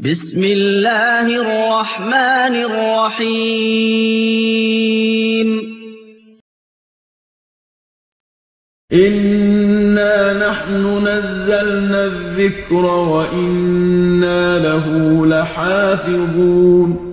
بسم الله الرحمن الرحيم. إنا نحن نزلنا الذكر وإنا له لحافظون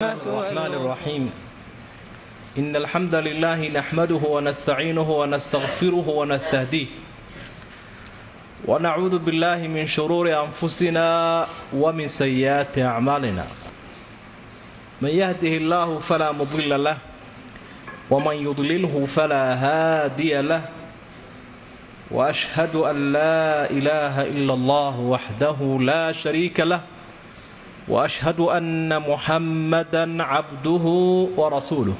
الرحمن الرحيم إن الحمد لله نحمده ونستعينه ونستغفره ونستهديه ونعوذ بالله من شرور أنفسنا ومن سيئات أعمالنا من يهده الله فلا مضل له ومن يضلله فلا هادي له وأشهد أن لا إله إلا الله وحده لا شريك له واشهد ان محمدا عبده ورسوله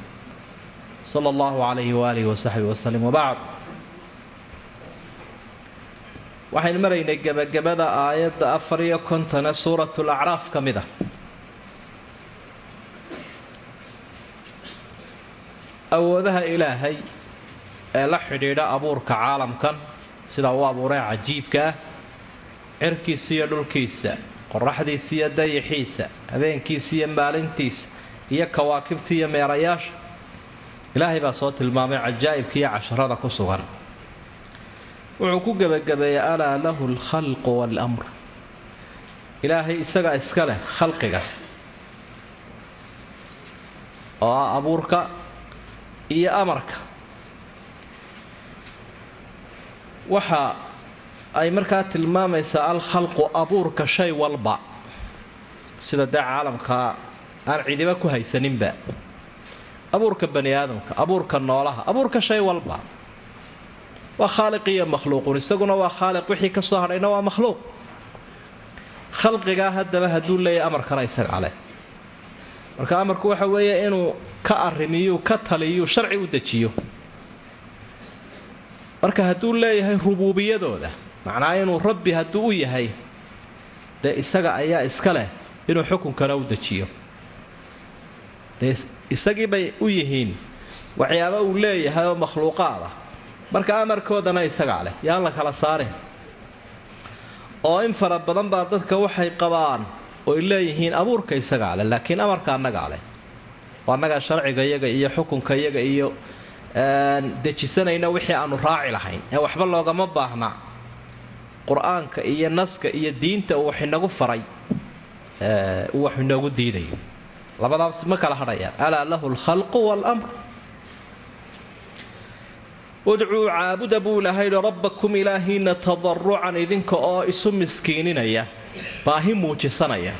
صلى الله عليه واله وصحبه وسلم وبعد waxaynu maraynay gebagabada aayadda afar iyo kontone suuratul acraaf ka mid ah awoodaha ilaahay ee la xidhiidha abuurka caalamkan sida uu abuuray cajiibka ah cirkiisa iyo dhulkiisa qoraxdiisa iyo dayaxiisa habeenkiisa iyo maalintiisa iyo kawaakibta iyo meerayaasha. Ilaahay baa soo tilmaamay cajaa'ibka iyo casharada ku sugan. Wuxuu ku gebagabeeyey alaa lahu alkhalqu waalamr ilaahay isagaa iska leh khalqiga oo ah abuurka iyo amarka. Waxa ay markaa tilmaamaysaa alkhalqu abuurka shay walba. Sida dee caalamka aan cidiba ku haysaninba. Abuurka bani aadamka abuurka noolaha abuurka shay walba. Waa khaaliq iyo makhluuqun isaguna waa khaaliq wixii ka soo hadhayna waa makhluuq. Khalqigaa haddaba hadduu leeyahay amarkana isaga caleh marka amarku waxa weeye inuu ka arimiyu ka taliyuu sharci u dejiyo. Marka hadduu leeyahay rubuubiyadooda macnaa inuu rabbi hadduu u yahay dee isaga ayaa iska leh inuu xukunkana u dejiyo. Dee isagii bay u yihiin waxyaaba uu leeyahay oo makhluuqaad ah. Marka amarkoodana isagaa leh yaan la kala saarin. Oo in fara badan baa dadka waxay qabaan oy leeyihiin abuurka isagaa leh laakiin amarka annagaa leh. Oo annagaa sharciga iyaga iyo xukunka iyaga iyo dejisanayna wixii aanu raaci lahayn. Ee waxba loogama baahna qur'aanka iyo naska iyo diinta uu wax inagu faray uu wax inoogu diidayo. Labadaas ma kala hadhayaan. Alaa lahu alkhalqu waalamr udcuu caabuda buu ilahay rabbakum ilaahiina tadarucan idinka oo isu miskiininaya baahi muujisanaya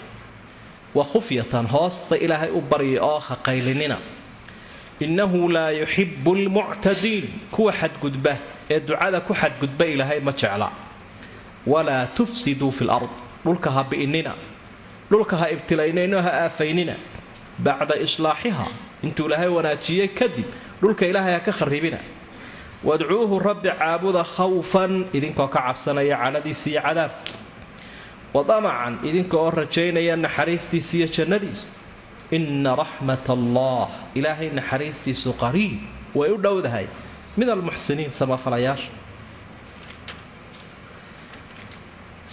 wa khufyatan hoosta ilaahay u barya oo haqaylinina. Innahu laa yuxibu lmuctadiin kuwa xadgudba ee ducada ku xadgudba ilaahay ma jecla walaa tufsiduu fi lard dhulka ha bi'inina. Dhulka ha ibtilaynayno ha aafaynina. Bacda islaaxiha. Intuu ilaahay wanaajiyey kadib dhulka ilaahay ha ka kharibina wadcuuhu rabbi caabuda khawfan idinkoo ka cabsanaya caladiisa iyo cadaabki wadamacan idinka oo rajaynaya naxariistiisa iyo jannadiisa ina raxmat allah ilaahay naxariistiisu qariib way u dhowdahay. Min almuxsiniin samafalayaasha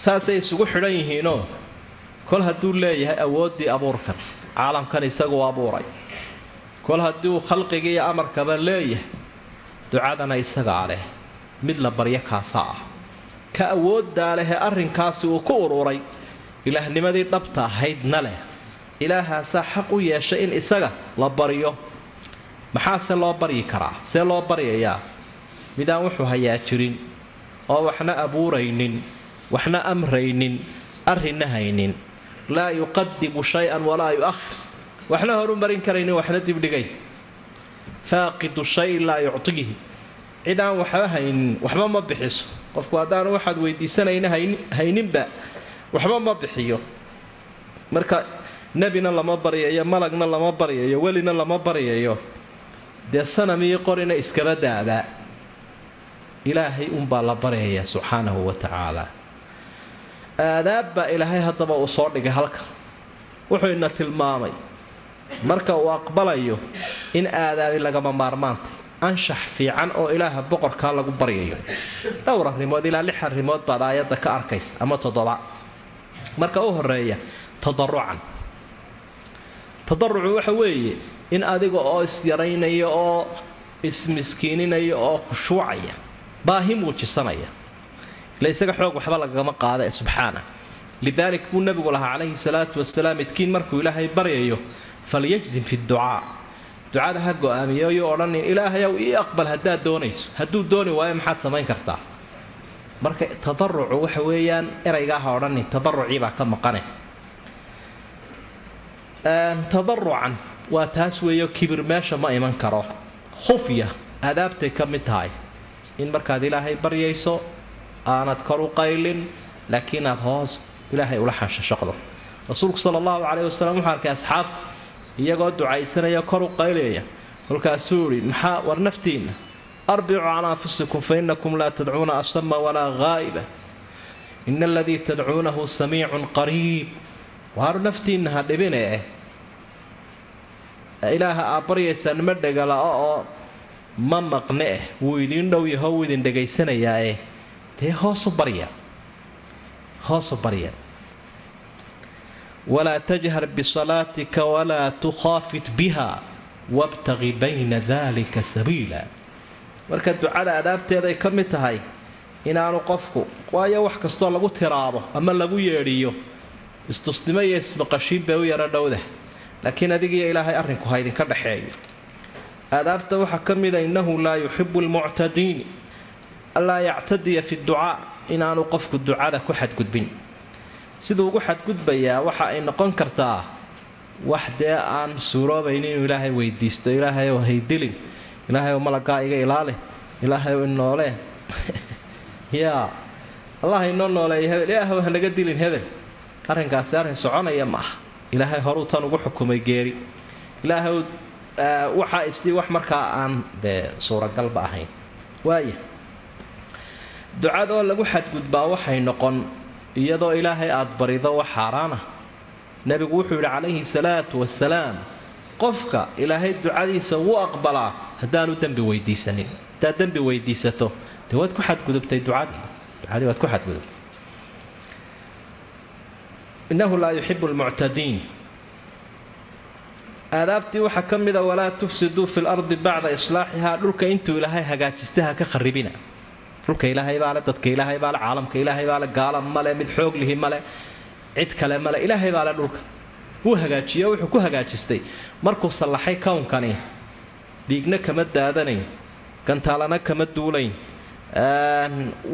saasay isugu xidhan yihiinoo kol hadduu leeyahay awooddii abuurkan caalamkan isaguu abuuray. Kol haddii uu khalqiga iyo amarkaba leeyahay ducadana isagaa leh mid la baryo kaasaa ah. Ka awooddaa lehee arrinkaasi uu ku ururay ilaahnimadii dhabta ahaydna leh. Ilaahaasaa xaq u yeeshay in isaga la baryo. Maxaase loo baryi karaa? See loo baryayaa? Midaan wuxuu hayaa jirin oo waxna abuuraynin waxna amraynin arrinna haynin. Laa yuqadimu shay-an walaa yu-ahir waxna horu marin karaynin waxna dibdhigay faaqidu shayin laa yuctiihi cid aan waxba haynin waxba ma bixiso. Qofku haddaanu waxaad weydiisanayna hayninba waxba ma bixiyo. Marka nebina lama baryayo malagna lama baryayo welina lama baryayo dee sanamiyo qorina iskaba daabaa ilaahay unbaa la baryaya subxaanahu wa tacaala aadaab baa ilaahay haddaba uu soo dhigay halka wuxuu ina tilmaamay. Marka uu aqbalayo in aadaabi lagama maarmaantay anshax fiican oo ilaaha boqorkaa lagu baryayo. Dhowr arrimood ilaa lix arrimood baad aayadda ka arkaysa ama toddoba. Marka u horreeya tadarucan tadarucu waxa weeye in adiga oo isyaraynaya oo ismiskiininaya oo khushuucaya baahi muujisanaya ila xoog waxba lagama qaada ee subxaana lidaalik buu nebigu lahaa calayhi salaatu wasalaam midkiin markuu ilaahay baryayo falyajzim fi ducaa ducada ha go'aamiyo yuu odhanin ilaahayow ii aqbal haddaad doonayso hadduu dooni waayo maxaad samayn kartaa marka tadarucu waxa weeyaan eraygaa ha odhanin tadaruciibaa ka maqane tadarucan waa taas weeyo kibir meesha ma iman karo khufya aadaabtay ka mid tahay in markaad ilaahay baryayso aanad kor u qaylin laakiin aad hoos ilaahay ula xanshashaqdo rasuulku sala allahu caleyhi wasalam wuxuu arkay asxaabta iyagoo ducaysanaya kor u qaylaya. Kolkaasuu ihi maxaa war naftiinna arbicuu calaa anfusikum fa inakum laa tadcuuna asama walaa haa'iba ina aladii tadcuunahu samiicun qariib. Waaru naftiinna ha dhibine eh? Ilaaha aad baryaysaan ma dhegala-o oo ma maqne eh? Wuu idiin dhow yaho wuu idin dhegaysanayaa eh dee hoosu barya. Hoosu barya. Walaa tajhar bisalaatika walaa tukhaafit biha wabtaqi bayna dalika sabiila. Marka ducada adaabteeday ka mid tahay inaanu qofku waayo wax kastoo lagu tiraabo ama lagu yeedhiyo istusnimo iyo isbaqashiin bay u yaro dhowdah laakiin adigiyo ilaahay arrinku ha idinka dhexeeyo aadaabta waxaa ka mida innahu laa yuxibu lmuctadiin allaa yactadiya fi ducaa inaanu qofku ducada ku xadgudbin. Siduu ugu xadgudbayaa waxa ay noqon kartaa wax dee aan suuroobayn inuu ilaahay weydiisto ilaahay ow haydilin ilaahay ow malagaa iga ilaali ilaahay ow inoole. Yaa allah inoo nooleeya hebel ilaahow hanaga dilin hebel. Arrinkaasi arrin soconaya ma aha. Ilaahay horuu tan ugu xukumay geeri. Ilaahay waxaa isii wax markaa aan dee suuragalba ahayn. Waaya ducadoo lagu xadgudbaa waxay noqon iyadoo ilaahay aada barido wax xaaraana nebigu wuxuu yidhi calayhi salaatu wasalaam qofka ilaahay ducadiisa wuu aqbalaa haddaanu dembi weydiisanin haddaad dembi weydiisato dee waad ku xadgudubtay ducadii ducadii waad ku xadgudubtay. Innahu laa yuxibu lmuctadiin aadaabtii waxaa ka mida walaa tufsiduu fi lardi bacda islaaxihaa dhulka intuu ilaahay hagaajista ha ka kharibina dhulka ilaahay baale dadka ilaahay baale caalamka ilaahay baale gaala male mid xoog lihi male cid kale male ilaahay baale dhulka. Wuu hagaajiyo wuxuu ku hagaajistay. Markuu sallaxay kownkani dhiigna kama daadanayn gantaalana kama duulayn.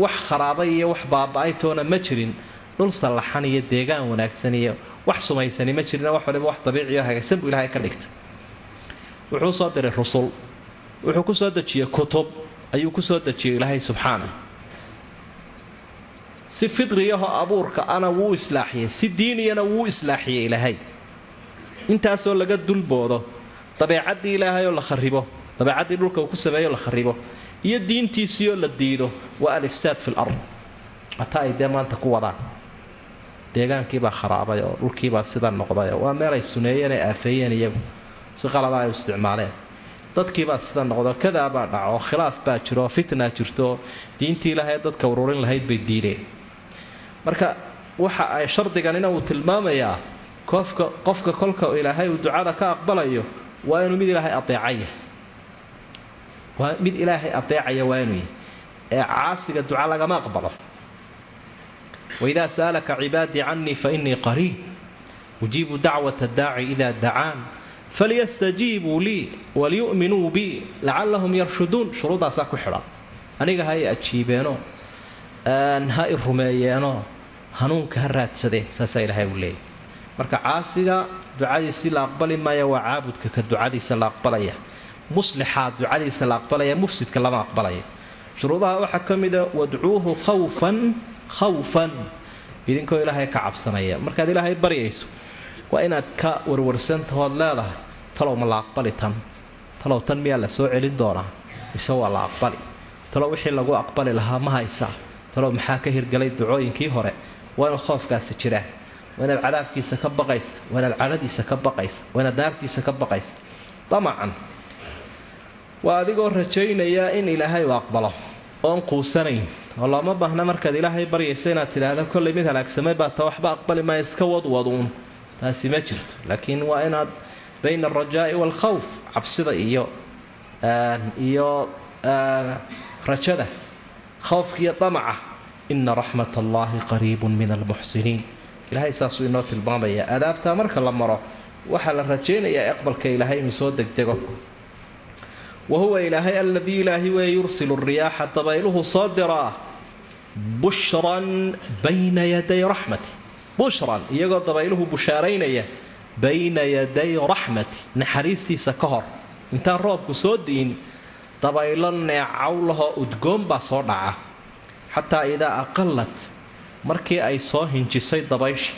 Wax kharaabay iyo wax baaba-ay ma jirin. Dhul sallaxan iyo deegaan wanaagsan iyo wax sumaysani ma jirin wax waliba wax dabiiciyo hagaagsan buu ilaahay ka dhigtay. Wuxuu soo diray rusul. Wuxuu ku soo dejiyey kutub ayuu ku soo dejiyey ilaahay subxaana. Si fidriyaho abuurka ana wuu islaaxiyey si diiniyana wuu islaaxiyey ilaahay. Intaasoo laga dulboodo dabeecaddii ilaahay oo la kharibo dabeecaddii dhulka uu ku sameeyo la kharibo iyo diintiisiioo la diido waa alifsaad fi lard hataa ay dee maanta ku wadaan. Deegaankiibaa kharaabay oo dhulkiibaa sida noqdayoo waa meel ay suneeyeen ay aafeeyeen iyagu. Si qalada ay u isticmaaleen dadkiibaa sida noqdo kadaabaa dhaco khilaaf baa jiro fitnaa jirto diintii ilaahay dadka ururin lahayd bay diideen. Marka waxa ay shardiganina uu tilmaamayaa qofka qofka kolka ilaahay uu ducada ka aqbalayo waa inuu mid ilaahay adeecaya waa mid ilaahay adeecaya waa inuu ee caasiga duca lagama aqbalo. Waidaa sa'alaka cibaadii canii fainii qariib. Ujiibu dacwata daaci ida dacaan falyastajiibuu lii waliyu'minuu bii lacallahum yarshuduun shuruudaasaa ku xidhan aniga ha i ajiibeenoo ha i rumeeyeenoo hanuunka ha raadsadeen saasaa ilaahay uu leeyahy marka caasiga ducadiisii la aqbali maaya waa caabudka ka ducadiisa la aqbalaya muslixaa ducadiisa la aqbalaya mufsidka lama aqbalaya shuruudaha waxaa ka mida wadcuuhu khawfan khawfan idinkoo ilaahay ka cabsanaya markaad ilaahay baryayso waa inaad ka warwarsantahood leedahay talow ma la aqbali tan? Talow tan miyaa la soo celin doonaa? Mise waa la aqbali? Talow wixii lagu aqbali lahaa ma haysaa talow maxaa ka hirgalay ducooyinkii hore? Waa inuu khoofkaasi jiraa waa inaad cadaabkiisa ka baqaysa. Waa inaad cadhadiisa ka baqaysa. Waa inaad naartiisa ka baqaysa. Damacan waa adigoo rajaynaya in ilaahay uu aqbalo. Oon quusanayn. Oo looma baahna markaad ilaahay baryaysa inaad tidhaahdo kollay mid halaagsamay baa ta waxba aqbali maaya iska wadwaduun taasi ma jirto. Laakiin waa inaad bayna alrajaa'i waalkhawf cabsida iyo iyo rajada. Khawfkiiyo damaca. Ina raxmat allaahi qariibun min almuxsiniin ilaahay saasuu inoo tilmaamaya. Adaabtaa marka la maro waxaa la rajaynayaa aqbalka ilaahay inuu soo degdego. Wa huwa ilaahay aladii ilaahi wee yursilu riyaaxa dabayluhu soo diraa bushran bayna yaday raxmati bushran iyagoo dabayluhu bushaaraynaya bayna yaday raxmati naxariistiisa ka hor. Intaan roobku soo di'in dabaylo neecaw lahoo udgoon baa soo dhaca. Xataa idaa aqalat markii ay soo hinjisay dabaysha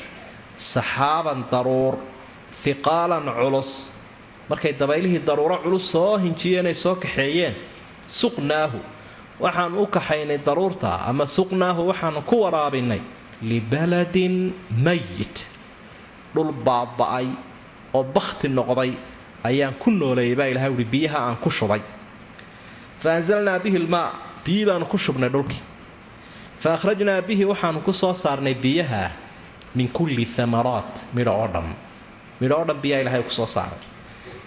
saxaaban daruur hiqaalan culus. Markay dabaylihii daruuro culus soo hinjiyeen ay soo kaxeeyeen. Suqnaahu waxaanu u kaxaynay daruurta ama suqnaahu waxaanu ku waraabinay libaladin mayit dhul baaba'ay oo bakhti noqday ayaan ku nooleeyay baa ilahay uhi biyaha aan ku shubay. Fa anzalnaa bihi lmaa biyii baanu ku shubnay dhulkii. Fa akhrajnaa bihi waxaanu ku soo saarnay biyaha min kulli amaraat midho oo dhan. Midho oo dhan biyaha ilahay ku soo saaray.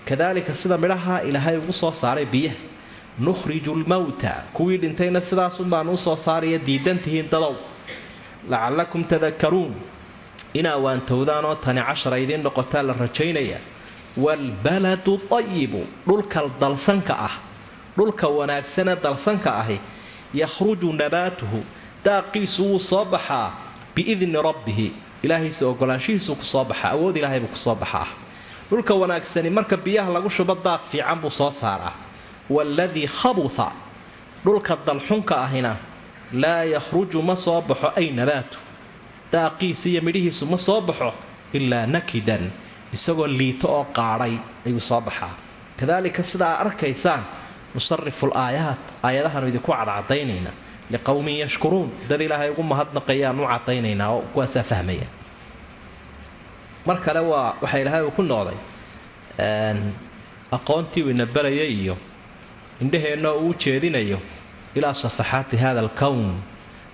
Kadaalika sida midhaha ilaahay ugu soo saaray biyaha. Nukhriju lmowta kuwii dhintayna sidaasun baanu u soo saaraya diidantihiin dadow lacallakum tadakaruun inaa waantowdaanoo tani cashara idiin noqotaa la rajaynaya waalbaladu ayibu dhulka dalsanka ah dhulka wanaagsane dalsanka ahi yakhruju nabaatuhu daaqiisu wuu soo baxaa biidni rabbihi ilaahiisa ogolaanshihiisuu ku soo baxaa awood ilaahay buu ku soo baxaa. Dhulka wanaagsani marka biyaha lagu shubo daaq fiican buu soo saaraa. Waaladii khabuha dhulka dalxunka ahina laa yakhruju ma soo baxo ay nabaatu daaqiisi iyo midhihiisu ma soo baxo? Ilaa nakidan. Isagoo liito oo qaadhay ayuu soo baxaa. Kadaalika sidaa arkaysaan nusarifu laayaat aayadahaanu idinku cadcadaynaynaa. Liqowmin yashkuruun dad ilaahay ugu mahadnaqayaan u cadaynaynaa oo kuwaasaa fahmaya. Mar kale waa waxaa ilaahay uu ku noqday aqoontii uu ina barayay iyo indhaheenna uu u jeedinayo ilaa safaxaati hada alkown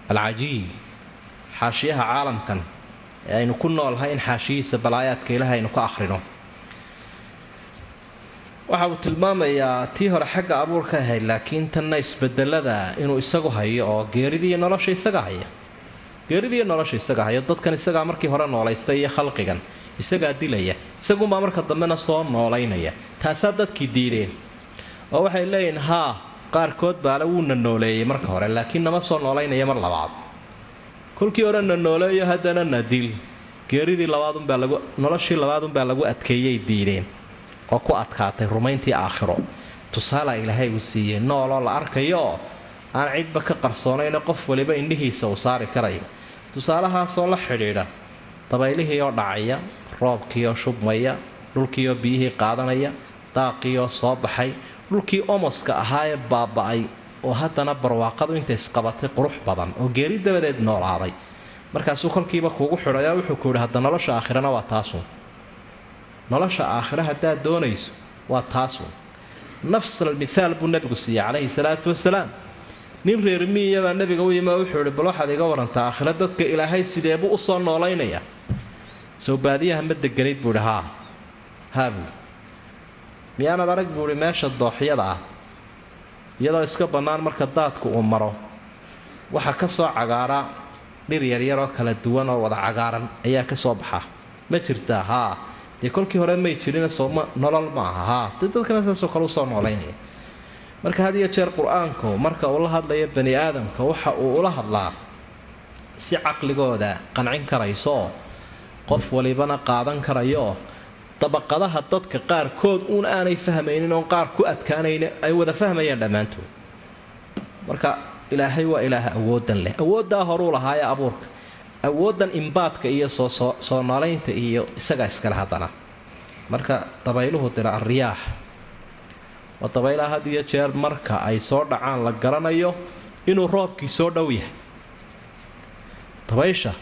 alcajiib xaashiyaha caalamkan ee aynu ku noolhay in xaashiyihiisa balaayaadka ilaah aynu ka akhrino. Waxa uu tilmaamayaa tii hore xagga abuurka ahayd laakiin tanna isbedelada inuu isagu hayo oo geeridiiyo nolosha isaga haya. Geeridiiyo nolosha isaga hayo dadkan isagaa markii hore noolaystay iyo khalqigan isagaa dilaya isagunbaa marka dambena soo noolaynaya taasaa dadkii diideen. Oo waxay leeyihiin haa qaarkood baale wuuna nooleeyey marka hore laakiin nama soo noolaynaya mar labaad kolkii hore na nooleeyo haddana na dil. Geeridii labaadunbaa lagu noloshii labaadunbaa lagu adkeeyay diideen oo ku adkaatay rumayntii aakhiro. Tusaalaa ilaahay uu siiyey nooloo la arkayo oo aan cidba ka qarsoonayna qof waliba indhihiisa uu saari karayo. Tusaalahaasoo la xidhiidha dabaylihii oo dhacaya roobkiioo shubmaya dhulkiioo biyihii qaadanaya daaqiioo soo baxay dhulkii omoska ahaa ee baaba'ay oo haddana barwaaqadu inta isqabatay qurux badan oo geeri dabadeed noolaaday. Markaasuu kolkiiba kuugu xidhay oo wuxuu ku yidhi hadda nolosha aakhirana waa taasun nolosha aakhire haddaad doonayso waa taasun nafsal mithaal buu nebigu siiyey calayhi salaatu wasalaam nin reer miyabaa nabiga u yimi wuxuu ihi bal waxaad iga warantaa aakhiro dadka ilaahay sideebuu u soo noolaynaya sow baadiyaha ma buu ihi haa haa buui miyaanad arag buu ihi meesha dooxyada ah iyadoo iska bannaan marka daadku uu maro. Waxaa ka soo cagaara dhir yaryar oo kala duwan oo wada cagaaran ayaa ka soo baxa. Ma jirtaa haa. Dee kolkii hore may jirin sooma nolol ma aha haa. Dee dadkana saasoo kale u soo noolaynaya. Marka had iyo jeer qur'aanku marka uu la hadlayo bani aadamka waxa uu ula hadlaa si caqligooda qancin karaysooo qof walibana qaadan karayooo dabaqadaha dadka qaarkood uun aanay fahmaynin oon qaar ku adkaanayn ay wada fahmayaan dhammaantood. Marka ilaahay waa ilaaha awoodan leh. Awooddaa horuu lahaaye abuurka. Awooddan imbaadka iyo soosoo noolaynta iyo isagaa iskale haddana. Marka dabayluhu dira alriyaax waa dabaylaha had iyo jeer marka ay soo dhacaan la garanayo inuu roobkii soo dhow yahay. Dabaysha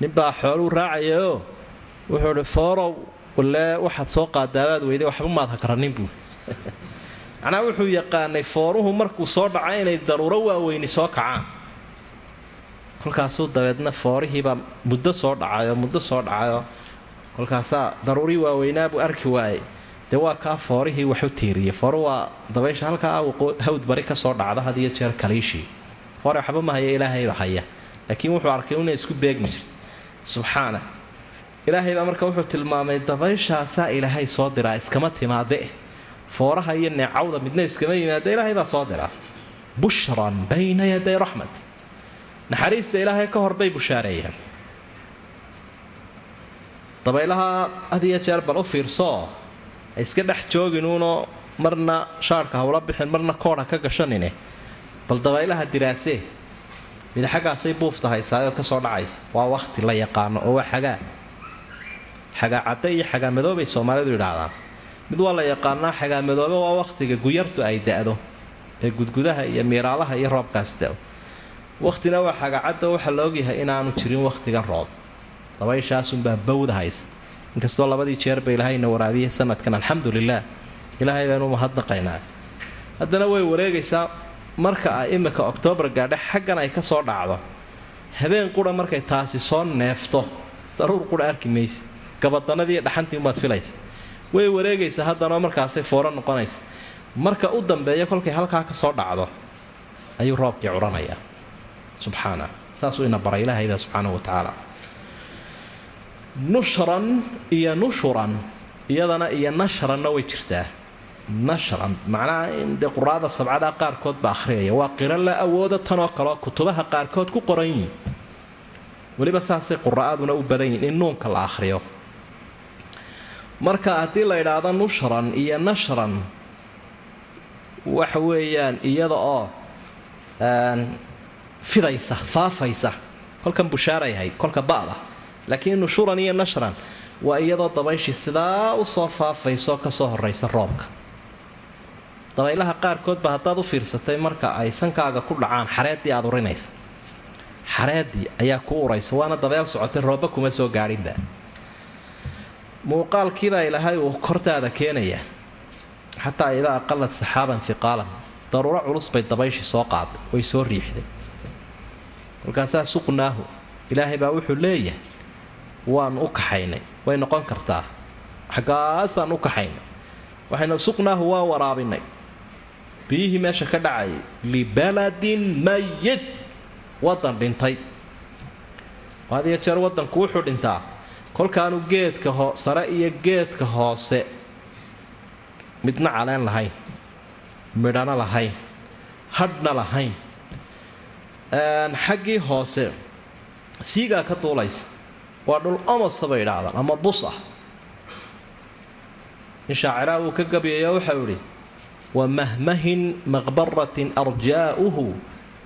ninbaa xooluu raacayaoo wuxuu ihi foorow walee waxaad soo qaadaabaad weyday waxba maad hakranin buu. Macnaa wuxuu yaqaanay fooruhu markuu soo dhaca inay daruuro waaweyni soo kacaan. Kolkaasuu dabeedna foorihiibaa muddo soo dhacayoo muddo soo dhacayoo kolkaasaa daruurii waaweynaabuu arki waayey. Dee waa kaa foorihii waxu tiiriyey. Foore waa dabaysha halkaa hawd bari ka soo dhacda had iyo jeer kaliishii foore waxba ma haya ilaahayba haya. Laakiin wuxuu arkay inay isku beegmi jirta subxaana ilaahay baa marka wuxuu tilmaamay dabayshaasaa ilaahay soo diraa iskama timaade fooraha iyo neecawda midna iskama yimaada ilaahay baa soo diraa. Bushran bayna yaday raxmati. Naxariista ilaahay ka horbay bushaareeyaan dabaylaha had iyo jeer bal u fiirsoo ay iska dhex jooginuunoo marna shaarhka hawla bixin marna koodha ka gashanine. Bal dabaylaha diraasee mid xaggaasay buufta haysaayoo ka soo dhacaysa. Waa wakhti la yaqaano oo waa xagaa xagaa cadde iyo xagaa madoobay soomaalidu yidhaahdaan. Mid waa la yaqaanaa xagaa madoobe waa wakhtiga guyartu ay da-do ee gudgudaha iyo miiraalaha iyo roobkaas da'o. Wakhtina waa xagacadda waxaa la inaanu jirin wakhtigan roob. Dabayshaasunbaa bawda inkastoo labadii jeerba ilaahayna waraabiyay sanadkan alxamdu lilaah ilaahay baanu mahadnaqaynaa. Haddana way wareegaysaa marka ay imika oktoobar gaadhe xaggan ay ka soo dhacdo. Habeen qura markay taasi soo neefto. Daruur qura arki maysid gabadanadii dhaxantii umaad filaysa. Way wareegaysaa haddana markaasay fooro noqonaysa. Marka u dambeeya kolkay halkaa ka dhacdo ayuu roobkii curanayaa. Subxaana saasuu ina bara ilaahayba subxaanahu wa tacaala. Nushran iyo nushuran iyadana iyo nashranna way jirtaa. Nashran macnaha in dee quraada sabcada qaarkood ba akhriyaya. Waa qiro la awooda tanoo kaleo kutubaha qaarkood ku qoran yihiin weliba saasay quraa'aduna u badan yihiin in nuunka la akhriyo marka haddii la idhaahdo nushran iyo nashran waxa weeyaan iyada oo fidaysa faafaysa kolkan bushaaray ahayd kolka ba'da. Laakiin nushuran iyo nashran waa iyadoo dabayshii sidaa u soo faafayso ka soo horaysa roobka. Dabaylaha qaarkoodba haddaad u fiirsatay marka ay sankaaga ku dhacaan xareeddii aad urinaysa. Xareeddii ayaa kuu uraysa waana dabeel socotay roobba kuma soo gaadhinba muuqaalkiibaa ilaahay uu kortaada keenaya. Xataa idaa aqalad saxaaban hiqaalan daruuro culus bay dabayshii soo qaaday way soo riixday. Kolkaasaa suqnaahu ilaahay baa wuxuu leeyahay waan u kaxaynay way noqon kartaa. Xaggaasaan u kaxaynay. Waxaynu suqnaahu waa waraabinay biyihii meesha ka dhacayay libaladin mayid waddan dhintay. Hadiyo jeer waddanku wuxuu dhintaa kolkaanu geedka sare iyo geedka hoose midna caleen lahayn midhana lahayn hadhna lahayn. Xaggii hoose siigaa ka duulaysa waa dhul omosa bay ama bus ah. In shaaciraa uu ka gabyaya waxau idhi wamahmahin maqbaratin arjaa'uhu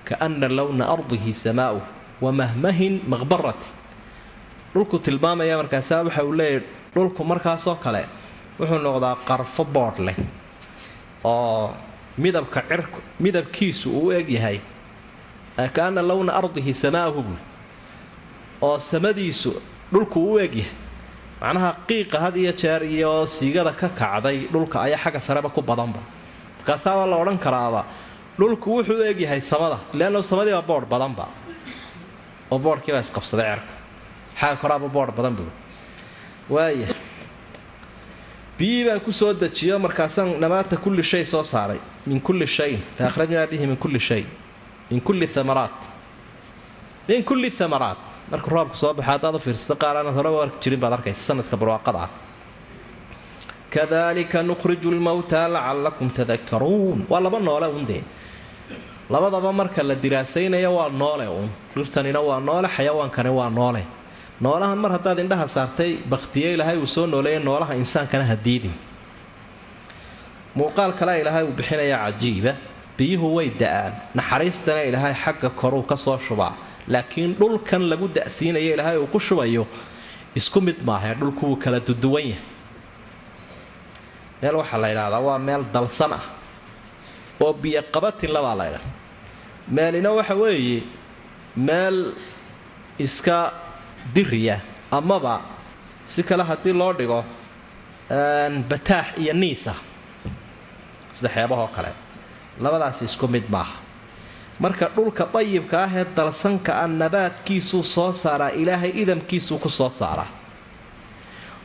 kaana lowna ardihi samaa'uh wamahmahin maqbaratin dhulku tilmaamaya markaasaa waxa uu leeyahy dhulku markaasoo kale wuxuu noqdaa qarfo boodh leh oo midabka cirku midabkiisu uu u egyahay kaana lowna ardihi samaa'uhu buui oo samadiisu dhulku u egyahay macnaha qiiqa had iyo jeer iyo siigada ka kacday dhulka ayaa xagga sareba ku badanba markaasaabaa la odhan karaaba dhulku wuxuu u egyahay samada leanno samadii baa boodh badanba oo boodhkii baa isqabsaday cerka xaga koraaba boodh badan buu. Waaya biyihii baan ku soo dejiyo markaasaan nabaata kulli shay soo saaray. Min kulli shayin fa akhrajnaa bihi min kulli shay. Min kulli amaraat min kulli amaraat markuu roobku soo baxo haddaad u fiirsata qaar aanad arki jirin baad arkaysa sanadka barwaaqada ah. Kadalika nukhriju lmowtaa lacalakum tadakaruun waa laba noole un dee. Labadaba marka la diraasaynayo waa noole uun. Dhirtanina waa noole xayawaankani waa noole noolahan mar haddaad indhaha saartay bakhtiye ilaahay uu soo nooleeya noolaha insaankana hadiidin muuqaal kale ilaahay uu bixinaya cajiiba biyuhu way da'aan naxariistana ilaahay xagga koruu ka soo shubaa. Laakiin dhulkan lagu da'siinayo ilaahay uu ku shubayo isku mid maahae dhulku wuu kala duduwan yahay. Meel waxaa la ydhahdaa waa meel dalsan ah oo biyo qabatinlabaa la ydhaha meelina waxa weeye meel iska diriya amaba si kale haddii loo dhigo bataax iyo niisa sida xeebahoo kale. Labadaasi isku mid maaha marka dhulka dayibka ah ee dalsanka ah nabaadkiisuu soo saaraa ilaahay idamkiisuu ku soo saaraa.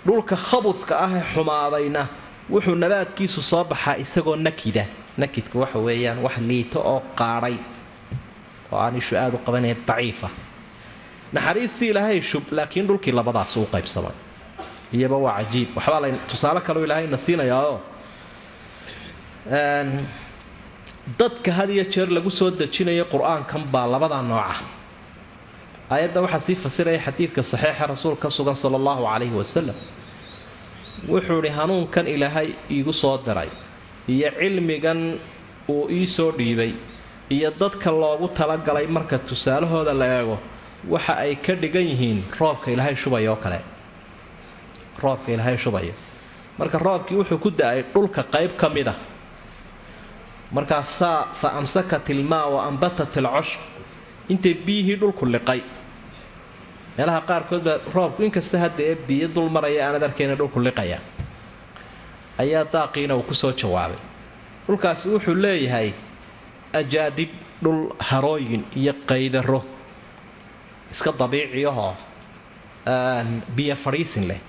Dhulka khabudka ah ee xumaadayna wuxuu nabaadkiisu soo baxaa isagoo nakida. Nakidka waxa weeyaan wax liito oo qaadhay oo aan ishu aada u qabanayn daciifa naxariistii ilaahay shub laakiin dhulkii labadaas u qaybsamay iyaba waa cajiib. Waxbaa la tusaale kaleo ilaahayna siinayaao dadka had iyo jeer lagu soo dejinayo qur'aankan baa labadaa nooca. Aayadda waxaa sii fasiraya xadiidka saxiixa rasuulka ka sugan sala allahu calayhi wasalam wuxuu idhi hanuunkan ilaahay iigu soo diray iyo cilmigan uu ii soo dhiibay iyo dadka loogu talagalay marka tusaalahooda la eego waxa ay ka dhigan yihiin roobka ilaahay shubaya oo kale. Roobka ilaahay shubaya marka roobkii wuxuu ku da'ay dhulka qayb ka mid a markaasaa fa amsakat ilmaa wa ambatat alcoshb intay biyihii dhulku liqay. Meelaha qaarkood baa roobku inkasta hadda ee biyo dul maraya aanad arkayna dhulku liqaya. Ayaa daaqiina uu ku soo jawaabay. Dhulkaasi wuxuu leeyahay ajaadib dhul harooyin iyo qaydaro iska dabiiciyahoo biyo fadhiisin leh.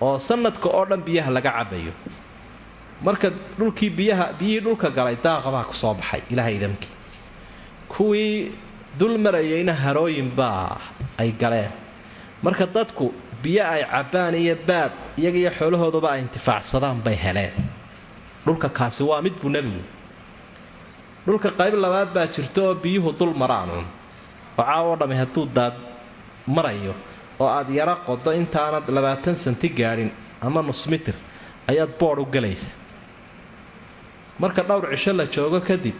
Oo sanadka oo dhan biyaha laga cabayo. Marka dhulkii biyaha biyihii dhulka galay daaqabaa ku soo baxay ilaahay idamkii kuwii dul harooyin baa ay galeen. Marka dadku biyo ay cabbaan iyo baad iyaga iyo xoolahooduba ay intifaacsadaan bay heleen. Dhulka kaasi waa mid buu nebigu. Dhulka qayb labaad baa jirta oo biyuhu dul maraanuun oo caawo dhammi hadduu daad marayo oo aad yaro qodo intaanad labaatan santi gaadhin ama nus mitir ayaad boodh u gelaysa marka dhowr cisho la joogo kadib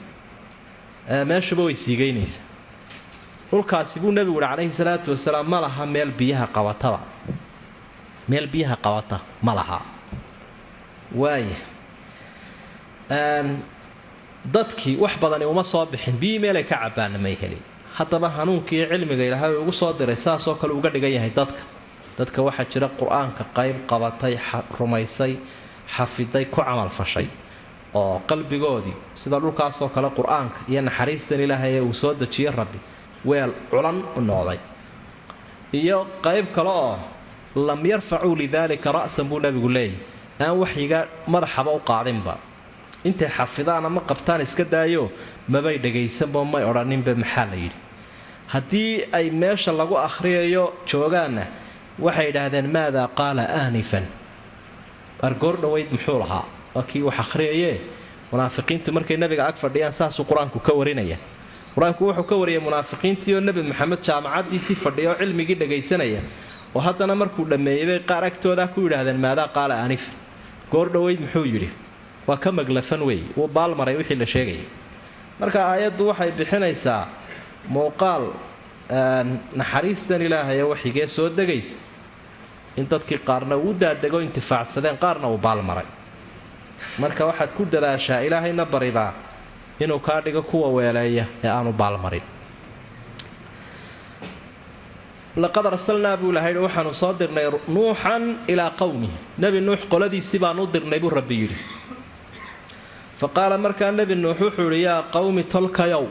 meeshuba way siigeynaysa dhulkaasi buu nebigu yihi calayhi salaatu wasalaam ma laha meel biyaha qabataba. Meel biyaha qabata ma laha. Waaya dadkii wax badani uma soo bixin biyii meelay ka cabbaanna may helin haddaba hanuunka iyo cilmiga ilaahay ugu soo diray saasoo kale uga dhigan yahay dadka. Dadka waxaa jira qur'aanka qayb qabatay rumaysay xafiday ku camalfashay oo qalbigoodii sida dhulkaasoo kale qur'aanka iyo naxariistan ilaahay ee uu soo dejiyey rabbi weel culan u noqday. Iyo qayb kale oo lam yarfacuu lidaalika ra'san buu nebigu leeyahy aan waxyiga madaxaba u qaadinba. Intay xafidaan ama qabtaan iska daayo mabay dhagaysanba may odhaninba maxaa la yidhi haddii ay meesha lagu akhriyayo joogaanna waxay idhaahdeen maadaa qaala aanifan argoor dhoweyd muxuu lahaa. Waa kii wax akhriyayee munaafiqiintu markay nabiga ag fadhiyaan saasuu qur'aanku ka warinaya. Qur'aanku wuxuu ka wariyay munaafiqiintii oo nebi maxamed jaamacaddiisii fadhiya oo cilmigii dhagaysanaya. Oo haddana markuu dhammeeyey qaar agtooda ku yidhaahdeen maadaa qaala aanifan goor dhoweyd muxuu yidhi waa ka maglafan weeye wuu baalmaray wixii la sheegayay marka aayaddu waxay bixinaysaa muuqaal naxariistan ilaahay ee waxigee soo degaysa. In dadkii qaarna uu daadego intifaacsadeen qaarna uu baalmaray marka waxaad ku dadaashaa ilaahayna baridaa inuu kaa dhigo kuwa weeleeya ee aanu baalmarin laqad arsalnaa buu ilahay waxaanu soo dirnay nuuxan ilaa qowmihi nebi nuux qoladiisii baanu dirnay buu rabbi yidhi. Fa qaala markaa nebi nuux wuxuu idhi yaa qowmi tolkayow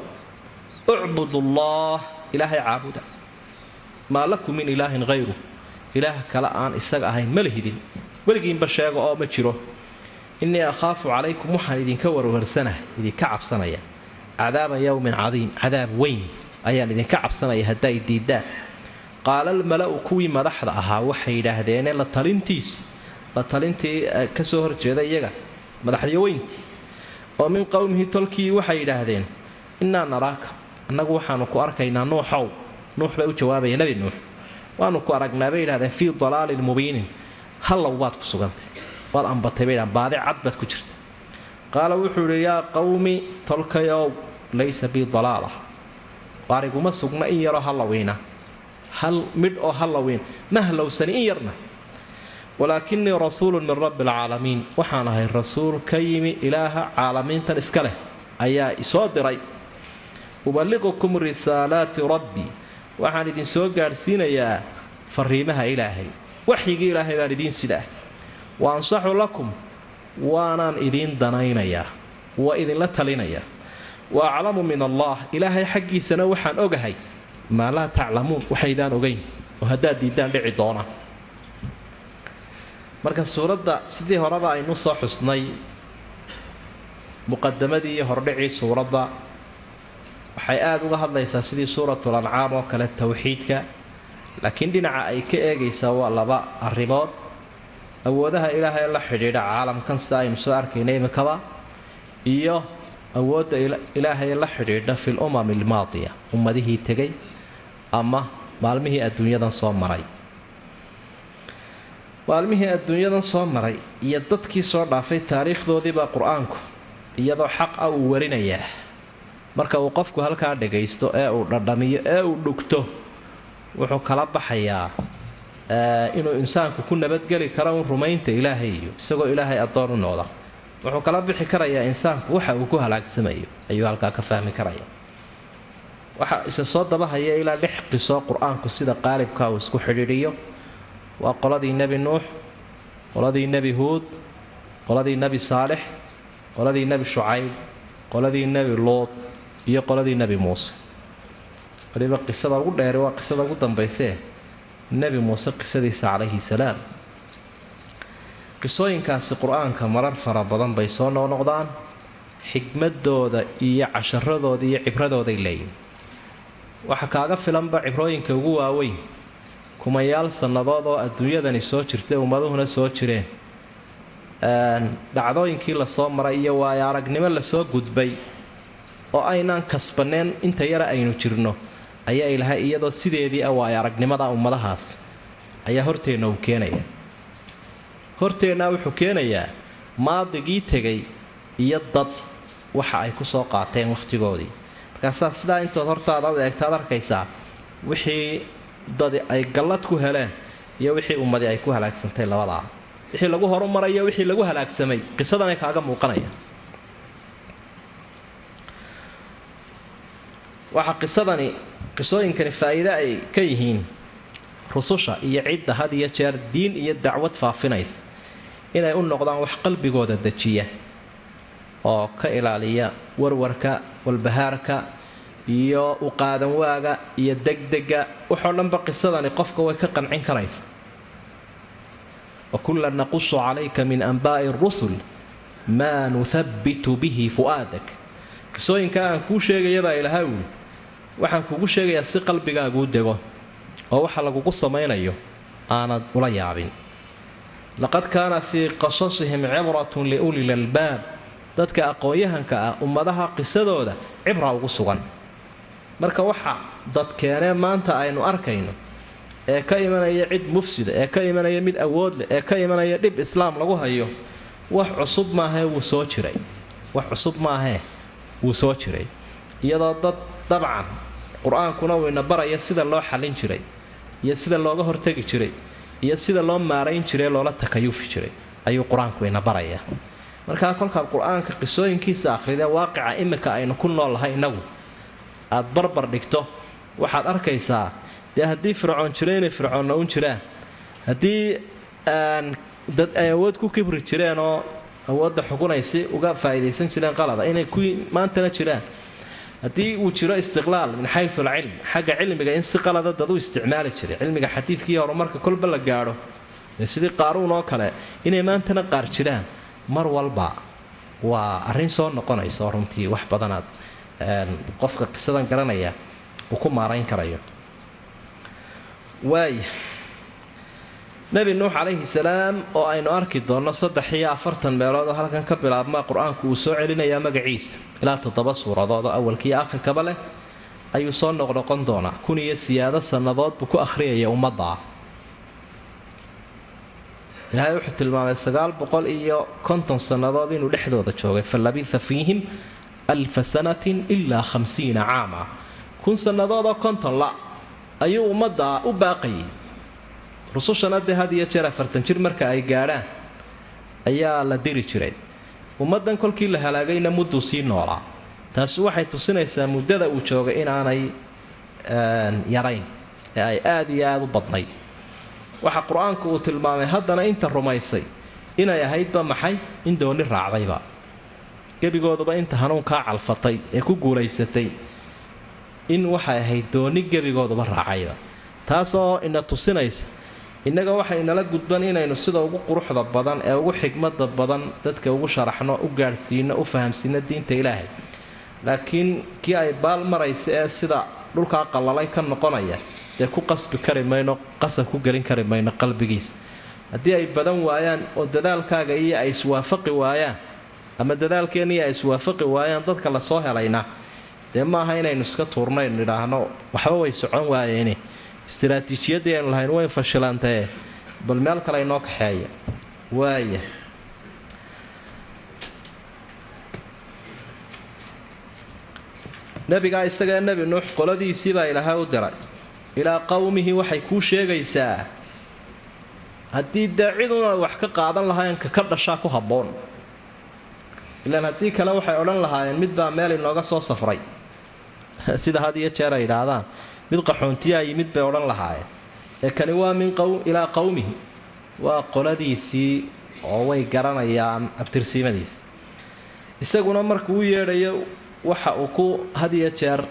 ucbudullah ilaahay caabuda. Maa lakum min ilaahin hayru ilaah kale aan isaga ahayn ma lihidin. Weligiinba sheega oo ma jiro. Innii akhaafu calaykum waxaan idinka warwarsanaha idinka cabsanaya. Cadaaba yowmin cadiim cadaab weyn ayaan idinka cabsanaya haddaa i diiddaan. Qaala almala-u kuwii madaxda ahaa waxay yidhaahdeene la talintiisi la talintii ka soo horjeeda iyaga madaxdiyo weyntii. Oo min qowmihi tolkii waxay yidhaahdeen innaa annagu waxaanu ku arkaynaa nuuxow nuux bay u jawaabaya nebi nuux. Waanu ku aragnaa bay yidhahdeen fii dalaalin mubiinin. Hallow baad ku sugantay. Waad ambatay bay yidhahdeen baadi cad baad ku jirta qaala wuxuu yidhi yaa qowmi tolkayow laysa bii dalaala. Waariguma sugna in yaroo hallawiina hal midh oo hallawiin ma hallowsani in yarna. Walaakinii rasuulun min rabbi alcaalamiin waxaan ahay rasuul ka yimi ilaaha caalamiintan iska leh. Ayaa isoo diray uballiqukum risaalaati rabbi. Waxaan idin soo gaadhsiinayaa fariimaha ilaahay. Waxyigii ilaahay baan idiin sidaa. Wa ansaxu lakum waanaan idiin danaynayaa waa idinla talinayaa. Wa aclamu min allah ilaahay xaggiisana waxaan ogahay. Maa laa taclamuun waxaydaan ogayn oo haddaad diiddaan dhici doona. Marka suuradda sidii horeba aynu soo xusnay muqadamadii iyo hordhicii suuradda waxay aada uga hadlaysaa sidii suuratul ancaam oo kale towxiidka laakiin dhinaca ay ka eegaysaa waa laba arrimood. Awoodaha ilaahay la xidhiidha caalamkan sida aynu soo arkayna imikaba iyo awoodda ilaahay la xidhiidha fil umami almaadiya ummadihii tegay ama maalmihii adduunyadan soo maray. Maalmihii adduunyadan soo maray iyo dadkii soo dhaafay taariikhdoodiibaa qur'aanku iyadoo xaq ah uu warinayaa marka uu qofku halkaa dhagaysto ee uu dhadhamiyo ee uu dhugto wuxuu kala baxayaa inuu insaanku ku nabadgeli karo un rumaynta ilaahay isagoo ilaahay addoon u noqda wuxuu kala bixi karayaa insaanku waxa uu ku halaagsamayo ayuu halkaa ka fahmi karaya waxa isa soo dabahaya ilaa lix qiso qur'aanku sida qaalibka uu isku xidhiidhiyo. Waa qoladii nebi nuux qoladii nebi huud qoladii nebi saalix qoladii nebi shucayb qoladii nebi luud iyo qoladii nebi muuse. Waliba qisada ugu dheeri waa qisada ugu dambaysee nebi muuse qisadiisa calayhi salaam. Qisooyinkaasi qur'aanka marar fara badan bay soo noqnoqdaan xikmadooda iyo casharadooda iyo cibradooday leeyihiin waxa kaaga filanba cibrooyinka ugu waaweyn kumayaal sannadood oo adduunyadani soo jirtay ummaduhuna soo jireen. Dhacdooyinkii la soo maray iyo waayo aragnimo la soo gudbay oo aynaan kasbaneen inta yara aynu jirno ayaa ilahay iyadoo sideedii ah waayo aragnimada ummadahaas ayaa horteenna uu keenaya horteennaa wuxuu keenayaa maadigii tegay iyo dad waxa ay ku soo qaateen wakhtigoodii. Markaasaa sidaa intood hortaada u eegtaad arkaysaa wixii dadi ay gallad ku heleen iyo wixii ummadi ay ku halaagsantay labadaa. Wixii lagu horumarayo wixii lagu halaagsamay qisadana kaaga muuqanaya waxaa qisadani qisooyinkani faa'iide ay ka yihiin rususha iyo cidda had iyo jeer diin iyo dacwad faafinaysa. Inay u noqdaan wax qalbigooda dejiya oo ka ilaaliya warwarka walbahaarka iyo uqaadanwaaga iyo degdega waxoo dhanba qisadani qofka way ka qancin karaysa. Wakullan naqusu calayka min anbaa'i rusul maa nuhabitu bihi fu'aadak. Qisooyinka aan kuu sheegayabaa ilaha wuli waxaan kugu sheegayaa si qalbigaaguu dego oo waxa lagugu samaynayo aanad ula yaabin. Laqad kaana fii qasasihim cibratun liuli lalbaab dadka aqoon-yahanka ah ummadaha qisadooda cibra ugu sugan. Marka waxa dadkeenee maanta aynu arkayno ee ka imanaya cid mufsida ee ka imanaya mid awood leh ee ka imanaya dhib islaam lagu hayo wax cusub maahee wuu soo jiray. Wax cusub maahee wuu soo jiray. Iyadoo dad dabcan qur'aankuna uu ina baraya sida loo xallin jiray iyo sida looga hortegi jiray iyo sida loo maarayn jiray loola takayufi jiray ayuu qur'aanku ina baraya. Markaa kolkaad qur'aanka qisooyinkiisa akhridee waaqica imika aynu ku nool innagu aad barbar dhigto waxaad arkaysaa dee haddii fircoon jiro inay fircoonna un jiraan haddii dad ay awood ku kibri jireen oo awoodda xukunay si uga faa'iidaysan jireen qalada inay kuwii maantana jiraan haddii uu jiro istiqlaal min xayu alcilm xagga cilmiga in si qalada dad u isticmaali jiray cilmiga xadiidkii horumarka kolba la gaadho sidii qaaruun oo kale inay maantana qaar jiraan mar walba waa arrin soo noqonaysa oo runtii wax badanaad qofka qisadan garanaya uu ku maarayn karayo. Waaya nebi nuux calayhi salaam oo aynu arki doonno saddex iyo afartan meelood oo halkan ka bilaabma qur'aanku uu soo celinayaa magaciisa. Ilaa toddoba suuradood oo awalkiiyo aakhirkaba leh ayuu soo noqnoqon doonaa. Kun iyo siyaado sannadood buu ku akhriyaya ummadda. Ilaahay wuxuu tilmaamay sagaal boqol iyo konton sannadood inuu dhexdooda joogay fa fiihim alfa sanatin ilaa khamsiina caama. Kun sannadood oo konton la ayuu ummadda u baaqayay rusushana dee had iyo jeer afartan jir marka ay gaadhaan ayaa la diri jiray. Ummaddan kolkii la halaagayna mudduu sii noolaa taasi waxay tusinaysaa muddada uu joogay inaanay yarayn ee ay aada iyo aada u badnayd waxa qur'aanku uu tilmaamay haddana inta rumaysay inay ahaydba maxay? In dooni raacdayba. Gebigooduba inta hanuunkaa calfatay ee ku guulaysatay in waxay ahayd dooni gebigooduba raacayba. Taasoo ina tusinaysa innaga waxa inala gudban inaynu sida ugu quruxda badan ee ugu xigmada badan dadka ugu sharaxno u gaadhsiino u fahamsiino diinta ilaahay. Laakiin kii ay baal maraysa ee sida dhulkaa qallalay ka noqonaya dee ku qasbi kari mayno qasab ku gelin kari mayno qalbigiisa haddii ay badan waayaan oo dadaalkaaga iyo ay iswaafaqi waayaan ama dadaalkeenna iyo ay iswaafaqi waayaan dadka la soo helayna dee maaha inaynu iska tuurnayn nidhaahno waxba way socon waayeene istiraatiijiyadii aynu lahayn way fashilantae bal meel kale inoo kaxeeya. Waaya nebigaa isagae nebi nuux qoladiisiibaa ilaahay u diray. Ilaa qowmihi waxay kuu sheegaysaa haddii dee ciduna wax ka qaadan lahaayeen kaka dhashaa ku habboon. Ilaan haddii kale waxay odhan lahaayeen midbaa meel inooga soo safray. Sida had iyo jeer ay idhaahdaan mid qaxoontiyaa yimid bay odhan lahaayeen. Ee kani waa min ilaa qowmihi waa qoladiisii oo way garanayaan abtirsiimadiisa isaguna markuu u yeedhayo waxa uu ku had iyo jeer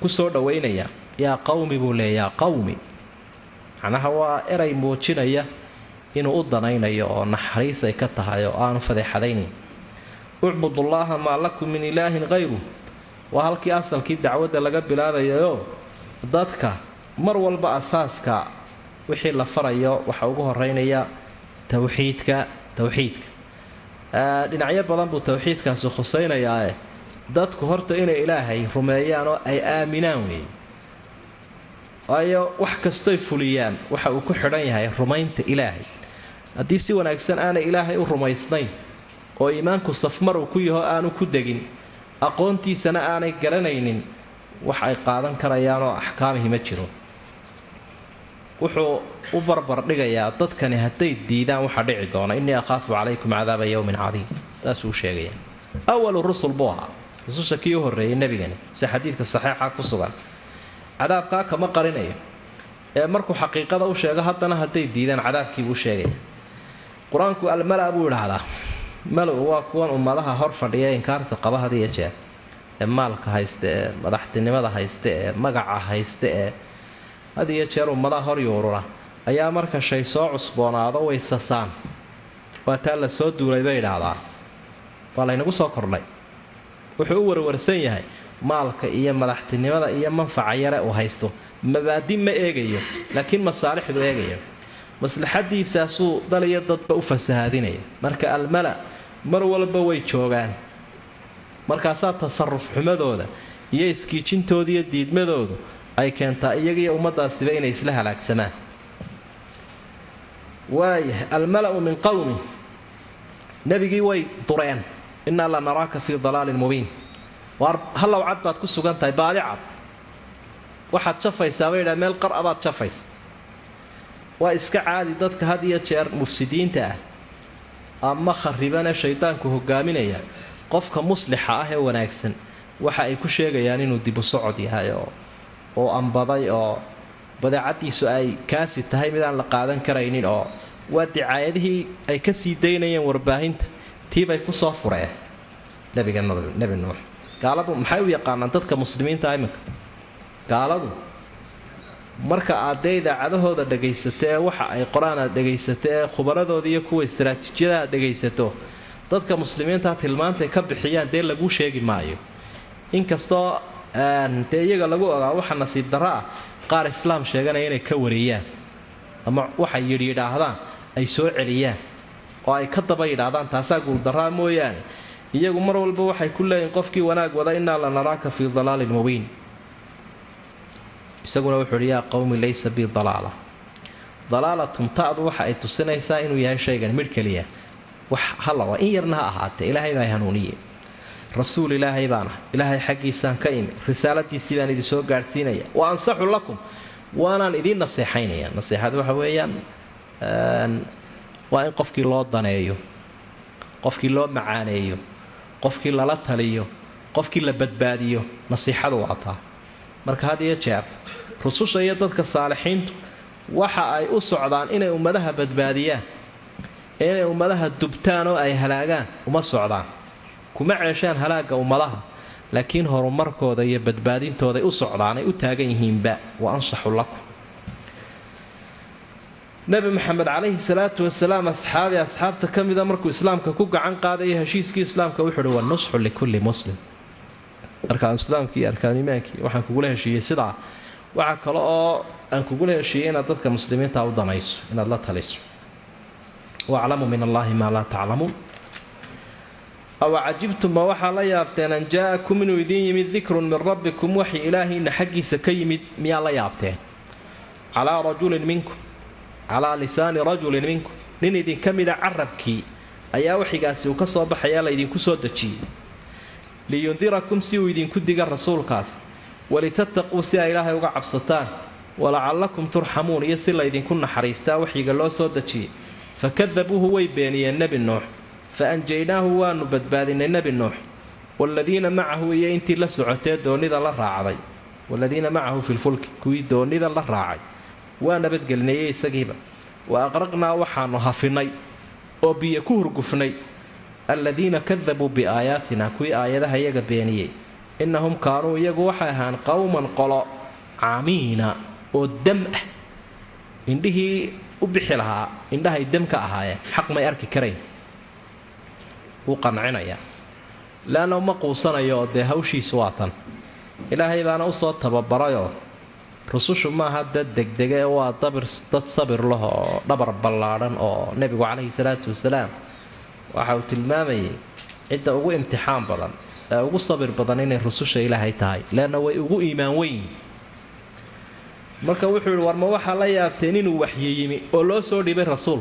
ku soo dhowaynayaa yaa qowmi buu leeya yaa qowmi macnaha waa eray muujinaya inuu u danaynayo oo naxariis ay ka tahay oo aanu fadeexadaynayn ucbudullaaha maa lakum min ilaahin hayru waa halkii asalkii dacwadda laga bilaabayayoo dadka mar walba asaaska wixii la farayo waxa ugu horeynaya towxiidka towxiidka dhinacyo badan buu towxiidkaasi khusaynayaa dadku horta inay ilaahay rumeeyaan oo ay aaminaan weeye waayo wax kastoy fuliyaan waxa uu ku xidhan yahay rumaynta ilaahay. Haddii si wanaagsan aanay ilaahay u rumaysnayn oo iimaanku safmar uu ku yaho aanu ku degin aqoontiisana aanay garanaynin wax ay qaadan karayaan oo axkaamihi ma jiro. Wuxuu u barbar dhigayaa dadkani hadday diidaan waxa dhici doona innii akhaafu calaykum cadaaba yowmin cadiim. Saasuu sheegaya. Awalu rusul buu ahaa. Rususha kii u horreeyay nebigani si xadiidka saxiixa ku sugan. Cadaabkaa kama qarinayo. Ee markuu xaqiiqada u sheego haddana hadday diidaan cadaabkiibuu sheegaya. Qur'aanku almala buu idhaahdaa malow waa kuwan ummadaha hor fadhiya inkaarta qaba had jeer ee maalka hayste ee madaxtinimada hayste ee magaca hayste ee had iyo jeer ummadaha hor yuurura ayaa marka shay soo cusboonaado way sasaan waa taa la soo duulay bay idhaahdaa waa laynagu soo kordhay. Wuxuu u warwarsan yahay maalka iyo madaxtinimada iyo manfaca yare uu haysto. Mabaadi ma eegayo laakiin masaalixdu eegayo. Maslaxadiisaasuu dal iyo dadba u fasahaadinaya. Marka almala mar walba way joogaan markaasaa tasaruf xumadooda iyo iskiijintooda iyo diidmadoodu ay keentaa iyagiiyo ummadaasiba inay isla halaagsamaan waayahay almala-u min qowmi nebigii way dureen. Innaa la naraaka fii dalaalin mubiin. Waar hallow cad baad ku sugan tahay baadi cad. Waxaad jafaysaa bay yidhaha meel qar-a baad jafaysa. Waa iska caadi dadka had iyo jeer mufsidiinta ah. Ama kharibane shaydaanku hogaaminaya qofka muslixa ah ee wanaagsan waxa ay ku sheegayaan inuu dibu socod yahay oo ambaday oo badeecadiisu ay kaasi tahay midaan la qaadan karaynin oo waa dicaayadihii ay ka sii daynayeen warbaahinta. Tiibay ku soo fureen nabiga nebi nuux. Gaaladu maxay u yaqaanaan dadka muslimiinta iminka? Gaaladu marka aad dee idaacadahooda dhagaysato ee waxa ay qoraan aad dhagaysato ee khubaradooda iyo kuwa istaraatiijiyada aad dhagaysato dadka muslimiinta tilmaantay ka bixiyaan dee laguu sheegi maayo. Inkastoo dee iyaga lagu ogaa waxa nasiib darro ah qaar islaam sheeganaya inay ka wareeyaan ama waxay yidhi yidhaahdaan ay soo celiyaan oo ay ka daba yidhaahdaan taasaa guuldarraa mooyaane. Iyagu mar walba waxay ku leeyihiin qofkii wanaag wada innaa la naraaka fii dalaalin mubiin. Isaguna wuxuu uhi yaa qowmi laysa bii dalaala. Dalaalatun ta'du waxa ay tusinaysaa inuu yahay shaygan midh keliya wax halawa in yarna ha ahaatee ilaahay baa hanuuniye. Rasuul ilaahay baan ah ilaahay xaggiisaan ka imi risaaladiisii baan idin soo gaadhsiinaya. Wa ansaxu lakum waanaan idiin naseexaynaya naseexadu waxa weeyaan waa in qofkii loo daneeyo qofkii loo macaaneeyo qofkii lala taliyo qofkii la badbaadiyo nasiixadu waataa marka had iyo jeer rususha iyo dadka saalixiintu waxa ay u socdaan inay ummadaha badbaadiyaan inay ummadaha dubtaan oo ay halaagaan uma socdaan. Kuma ceeshaan halaagga ummadaha laakiin horumarkooda iyo badbaadintooday u socdaan ay u taagan yihiinba wa ansaxu lakum. Nabi maxamed calayhi salaatu wasalaam asxaabi asxaabta ka mida markuu islaamka ku gacan qaadaya heshiiskii islaamka wuxuu uhi wanusxu likulli muslim. Arkaan islaamkii iyo arkaan imaankii waxaan kugula heshiiyey sidaa. Waxaa kale oo aan kugula heshiiyey inaad dadka muslimiinta u danayso inaad la taliso waaclamu min allaahi maa laa taclamuun aw cajibtum ma waxaa la yaabteen an jaa-akum inuu idiin yimid dikrun min rabbikum waxi ilaahiina xaggiisa ka yimid miyaa la yaabteen calaa rajulin minkum calaa lisaani rajulin minkum nin idinka mida carabkii ayaa waxigaasi uu ka soo baxayaa laydinku soo dejiyey liyundirakum si uu idinku diga rasuulkaas walitattaquu si ay ilaahay uga cabsataan walacallakum turxamuun iyo si laydinku naxariistaa waxyiga loo soo dejiyey fakadabuuhu way beeniyeen nebi nuux fa anjaynaahu waanu badbaadinay nebi nuux waaladiina macahu iyo intii la socotee doonnida la raacday waaladiina macahu filfulki kuwii doonnida la raacay waa nabadgelinayey isagiiba wa aqraqnaa waxaanu hafinay oo biyo ku hurgufnay aladiina kadabuu biaayaatina kuwii aayadaha iyaga beeniyey innahum kaanuu iyagu waxay ahaan qowman qolo caamiina oo dam ah indhihii u bixi lahaa indhahay dam ka ahaayeen xaq may arki karayn. Wuu qancinayaa leanna uma quusanayo oo dee hawshiisu waa tan. Ilaahay baana u soo tababarayoo rusushu maaha dad degdega ee waa dabir dad sabir lah oo dhabar ballaadhan oo nebigu calayhi salaatu wasalaam waxa uu tilmaamayay cidda ugu imtixaan badan ee ugu sabir badan inay rususha ilaahay tahay. Leanna way ugu iimaan weyn marka wuxuu yihi warma waxaa la yaabteen inuu waxyi yimi oo loo soo dhibay rasuul?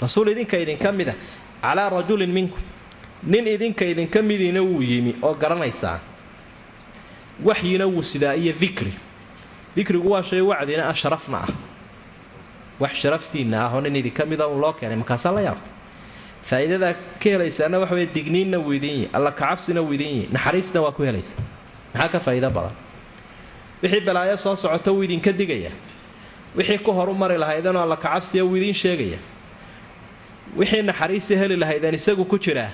Rasuul idinka idinka mid a calaa rajulin minkum nin idinka idinka midiina wuu yimi oo garanaysaa. Waxyina wuu sidaa iyo dikri dikrigu waa shay wacdina ah sharafna ah. Wax sharaftiinna ah oo nin idinka mida uun loo keenay markaasaa la yaabtay. Faa'iidada ka helaysaana waxa wey digniinna wuu idin yihi alla kacabsina wuu idin yihi naxariisna waa ku helaysa. Maxaa ka faa'iido badan wixii balaayo soo socota wuu idinka digaya. Wixii ku horu mari lahaydenoo alla kacabsiya wuu idiin sheegaya. Wixii naxariista heli lahaydeen isagu ku jiraa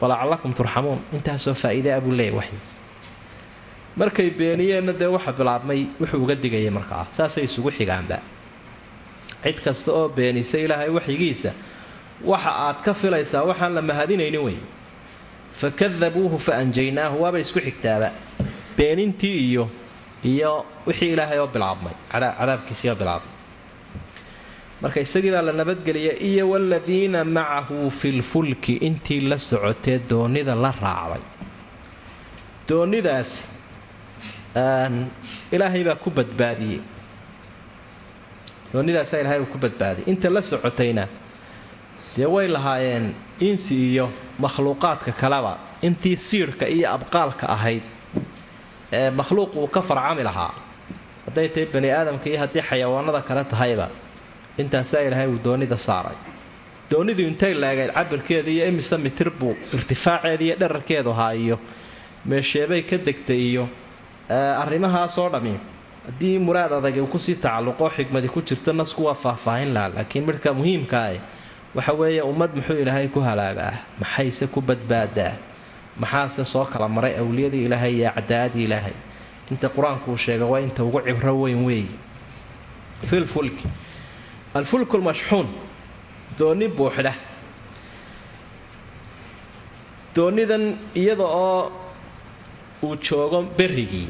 walacallakum turxamuun. Intaasoo faa'iide a buu leeyahy waxyi markay beeniyeenna dee waxa bilaabmay wuxuu uga digayay markaa saasay isugu xigaanba. Cid kasta oo beenisa ilaahay waxyigiisa waxa aad ka filaysaa waxaan la mahadinaynin wey. Fa kadabuuhu fa anjaynaahu waaba isku xigtaaba. Beenintii iyo iyo wixii ilaahay oo bilaabmay. Cadaabkiisii bilaabmay. Marka isagii baa la nabadgeliyay iyo waladiina macahu filfulki intii la socotee doonida la raacday. Doonidaasi ilaahay baa ku badbaadiyey. Doonidaasaa ilahay ku badbaadiyay inta la socotayna dee way lahaayeen insi iyo makhluuqaadka kaleba intii siirhka iyo abqaalka ahayd ee makhluuq uu ka farcami lahaa. Hadday tahay bani aadamka iyo haddii xayawaanada kale tahayba intaasaa ilaahay uu doonida saaray. Doonidu intay laagayd cabirkeeda iyo imise mitir buu irtifaaceeda iyo dherarkeedu ahaa iyo meesheebay ka degtay iyo arrimahaasoo dhammi. Haddii muraad adag uu ku sii tacalluqo xigmadi ku jirto nasku waa faahfaahin laha laakiin midhka muhiimkaa waxa weeye ummad muxuu ilaahay ku halaagaa maxayse ku badbaadaa maxaase soo kala maray awliyadii ilaahay iyo acdaadii ilaahay? Inta qur'aanku uu sheega waa inta ugu cibro weyn weey. Filfulki alfulku lmashxuun dooni buuxda. Doonidan iyada oo uu joogo berrigii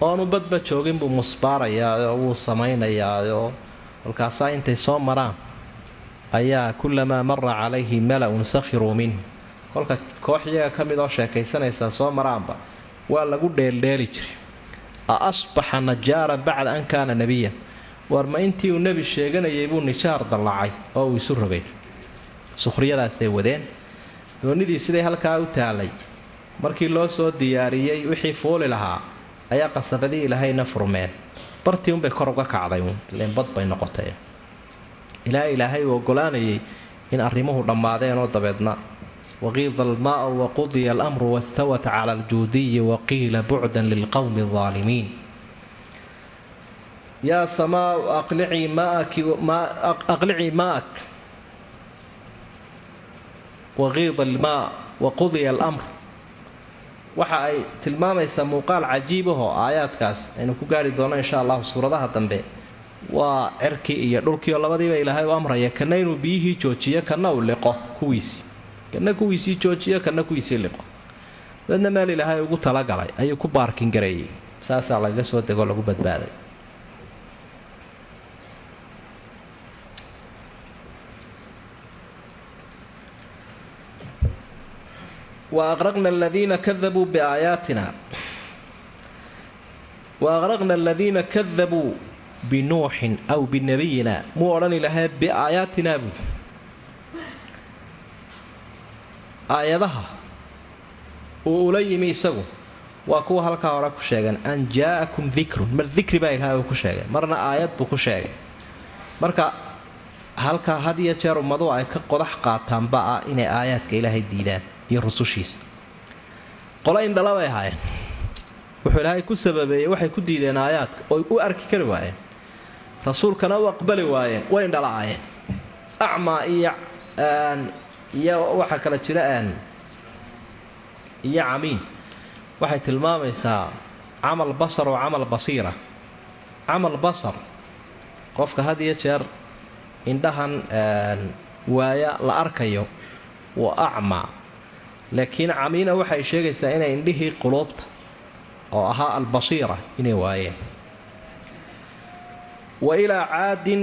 oonu badba joogin buu musbaarayaa wuu samaynayaao kolkaasaa intay soo maraan ayaa kulamaa mara calayhi mala-un sakhiruu minhu kolka koox iyaga ka mid oo sheekaysanaysaa soo maraanba waa lagu dheeldheeli jiray. A asbaxa najaara bacda an kaana nebiyan war ma intii uu nebi sheeganayay buu nijaar dallacay oo uu isu rogay sukhriyadaasay wadeen. Doonidii siday halkaa u taalay markii loo soo diyaariyey wixii fuuli lahaa ayaa qasabadii ilaahayna furmeen. Bartii unbay kor uga kacday uun. Ileen bad bay noqotay. Ilaa ilaahay uu ogolaanayay in arrimuhu dhammaadeen oo dabeedna waqiida almaau waqudiya alamru wastawat cala aljuudiyi waqiila bucdan lilqowmi aldaalimiin yaa samaau aqlicii maak waqiida almaa waqudiya alamr waxa ay tilmaamaysaa muuqaal cajiibahoo aayaadkaas aynu ku gaari doono insha allahu suuradaha dambe waa cirkii iyo dhulkiioo labadiiba ilaahay u amraya kana inuu biyihii joojiyo kana uu liqo kuwiisii kana kuwiisii joojiyo kana kuwiisii liqo. Dadna meel ilaahay ugu talagalay ayuu ku baarkin gareeyey saasaa lagaga soo degoo lagu badbaaday. Waaqraqna aladiina kadabuu biaayaatina wa aqraqna aladiina kadabuu binuuxin aw binabiyina muu odhan ilahay biaayaatinaa buu aayadaha uu ula yimi isagu waa kuwa halkaa hore ku sheegan an jaa'akum dikrun mar dikri baa ilahay uu ku sheegay marna aayad buu ku sheegay. Marka halkaa had iyo jeer ummaduhu ay ka qodax qaataanba ah inay aayaadka ilaahay diidaan iyo rusushiisa. Qolo indhala bay ahaayeen wuxuu ilaahay ku sababeeyey waxay ku diideen aayaadka oy u arki kari waayeen. Rasuulkana u aqbali waayeen way indhala-aayeen acmaa iyo iyo waxaa kala jira aan iyo camiin. Waxay tilmaamaysaa camal basar oo camal basiira camal basar qofka had iyo jeer indhahan waaya la arkayo waa acmaa laakiin camiina waxay sheegaysaa inay indhihii quluubta oo ahaa albasiira inay waayeen wa ilaa caadin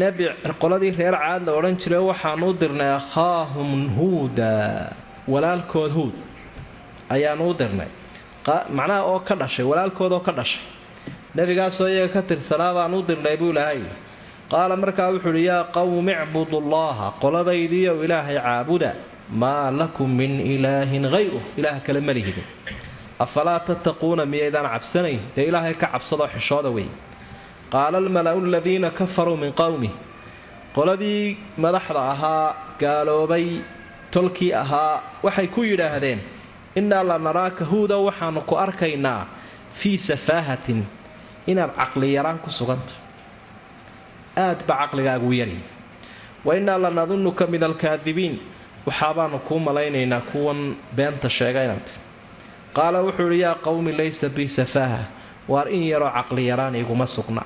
nebi qoladii reer caad la odhan jiray waxaanuu dirnay akhaahum huuda walaalkood huud. Ayaanuu dirnay. Macnaha oo ka dhashay walaalkood oo ka dhashay. Nebigaasoo iyaga ka tirsanaa baanuu dirnay buu ilahay qaala markaa wuxuu uhi yaa qowmi icbudullaaha qoladaydiiyow ilaahay caabuda maa lakum min ilaahin hayruh ilaah kale ma lihidin. Afalaa tattaquuna miyaydaan cabsanayn? Dee ilaahay ka cabsadoo xishooda wey qaala almala'u aladiina kafaruu min qowmih qoladii madaxda ahaa gaaloobay tolkii ahaa waxay ku yidhaahdeen innaa la naraaka huudow waxaannu ku arkaynaa fii safaahatin inaad caqliyaraan ku suganta aad ba caqligaagu yari wa innaa la nadunnuka min alkaadibiin waxaabaanu kuu malaynaynaa kuwan beenta sheega inaad qaala wuxuu idhi yaa qowmi laysa bii safaaha waar in yaroo caqliyaraan iguma sugna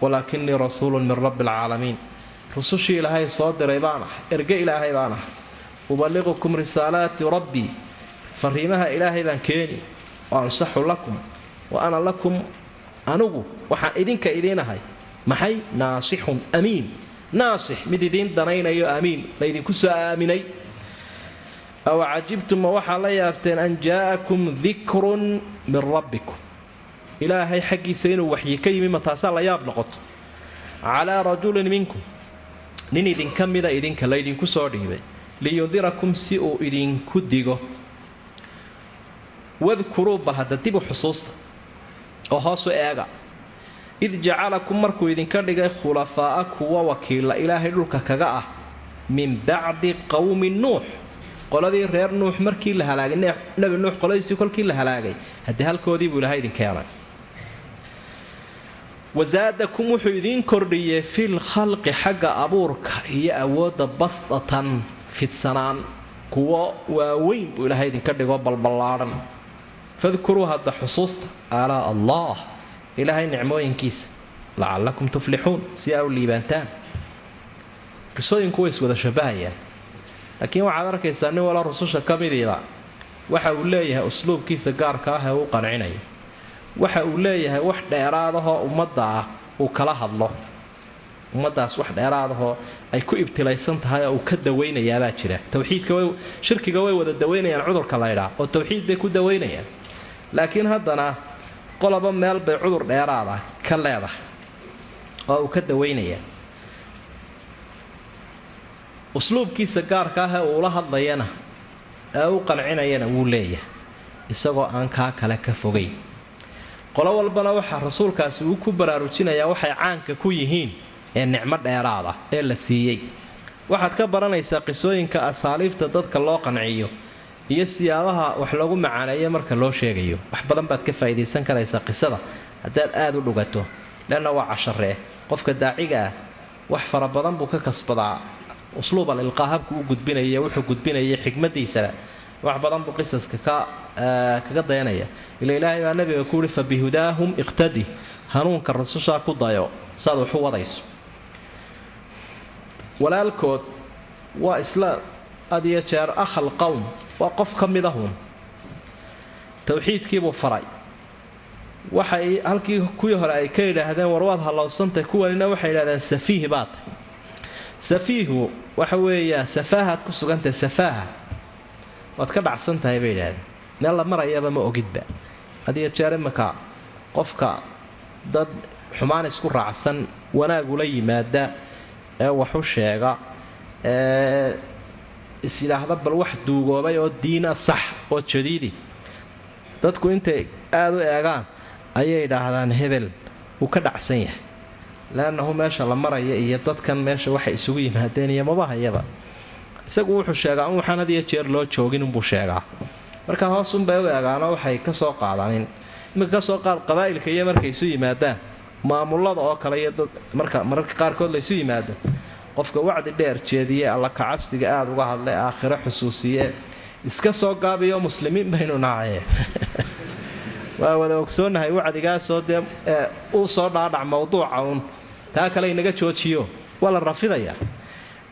walaakinii rasuulun min rabbi alcaalamiin rusushii ilaahay soo diray baan ah erge ilaahay baan ah ubaliqukum risaalaati rabbii fariimaha ilaahay baan keeni wa ansaxu lakum wa ana lakum anugu waxaan idinka idiinahay maxay? Naasixun amiin. Naasix mid idiin danaynayo amiin. Laydinku soo aaminay. Aw cajibtum ma waxaa la yaabteen an jaa'akum dikrun min rabbikum ilaahay xaggiisa inuu waxyi ka yimi ma taasaa la yaab noqoto. Calaa rajulin minkum. Nin idinka mida idinka laydinku soo dhiibay. Liyundirakum si uu idinku digo. Wadkuruu bal hadda dibu xusuusta. Oo hoosu eega. Id jacalakum markuu idinka dhigay khulafaa'a kuwa wakiilla ilaahay dhulka kaga ah. Min bacdi qowmi nuux. Qoladii reer nuux markii la halaagay nebi nuux qoladiisii kolkii la halaagay. Haddii halkoodii buu ilahay idin keenay wasaadakum wuxuu idiin kordhiyey fil khalqi xagga abuurka iyo awoodda basdatan fidsanaan. Kuwo waaweyn buu ilaahay idinka dhigo balballaadhan fadkuruu hadda xusuusta aalaa allah ilaahay nicmooyinkiisa lacallakum tuflixuun si aa u liibaantaan. Qisooyinku way iswada shabahayaan laakiin waxaad arkaysaa nin wala rususha ka midiiba waxa uu leeyahay usluubkiisa gaarka ah ee uu qancinayo waxa uu leeyahay wax dheeraadahoo ummadda ah uu kala hadlo. Ummaddaas wax dheeraadahoo ay ku ibtilaysan tahay oo uu ka dawaynayaabaa jira. Towxiidka way wada dawaynayaan cudurka laydhaa oo towxiid bay ku dawaynayaan laakiin haddana qoloba meel bay cudur dheeraada ka leedahay oo uu ka dawaynayaa. Usluubkiisa gaarka ah ee uula hadlayana ee u qancinayana wuu leeyahay isagoo aan kaa kale ka fogayn qolo walbana waxaa rasuulkaasi uu ku baraarujinayaa waxay caanka ku yihiin ee nicmo dheeraada ee la siiyey. Waxaad ka baranaysaa qisooyinka asaaliibta dadka loo qanciyo iyo siyaabaha wax lagu macaaneeyo marka loo sheegayo. Wax badan baad ka faa'iidaysan karaysaa qisada haddaad aada u dhugato. Leanna waa casharee qofka daaciga ah wax fara badan buu ka kasbadaa. Usluub al habku u gudbinaya wuxuu gudbinaya xikmadiisana wax badan buu qisaska ka kaga dayanaya ila ilaahay baa nabiga ku uhi fa bihudaahum iqtadi hanuunka rasushaa ku dayo saad waxu wadayso walaalkood waa isla had jeer akhal qowm waa qof ka mid ahun towxiidkiibuu faray waxay halkii kuwii hore ay ka yidhaahdeen war waad hallowsantay kuwanina waxay yidhahdeen safiih baat safiihu waxa weeyaa safaahaad ku sugantahay safaaha waad ka dhacsan tahay bay yidhahdeen meel la marayaba ma ogidba. Hadiyo jeer iminka qofka dad xumaan isku raacsan wanaagula yimaada ee waxu sheega ee is bal wax duugoobay oo diina sax oo jadiidi. Dadku intay aada u eegaan ayay idhaahdaan hebel wuu ka dhacsan yahay. Leannahu meesha la maraya iyo dadkan meesha waxay isugu yimaadeen iyo mabahayaba isagu wuxuu sheegaa in waxaan had iyo jeer loo joogin unbuu sheegaa marka hoosunbay u eegaanoo waxay ka soo qaadanin iminka ka soo qaad qabaa'ilka iyo markay isu yimaadaan maamulada oo kale iyo dad marka mararka qaarkood laysu yimaado qofka wacdi dheer jeediye alla kacabsiga aada uga hadlay aakhiro xusuusiye iska soo gaabiyo muslimiin baynu nahaye waa wada ogsoonahay wacdigaasoo dee uu soo dhaadhac mawduuca uun. Taa kale inaga joojiyo waa la rafidayaa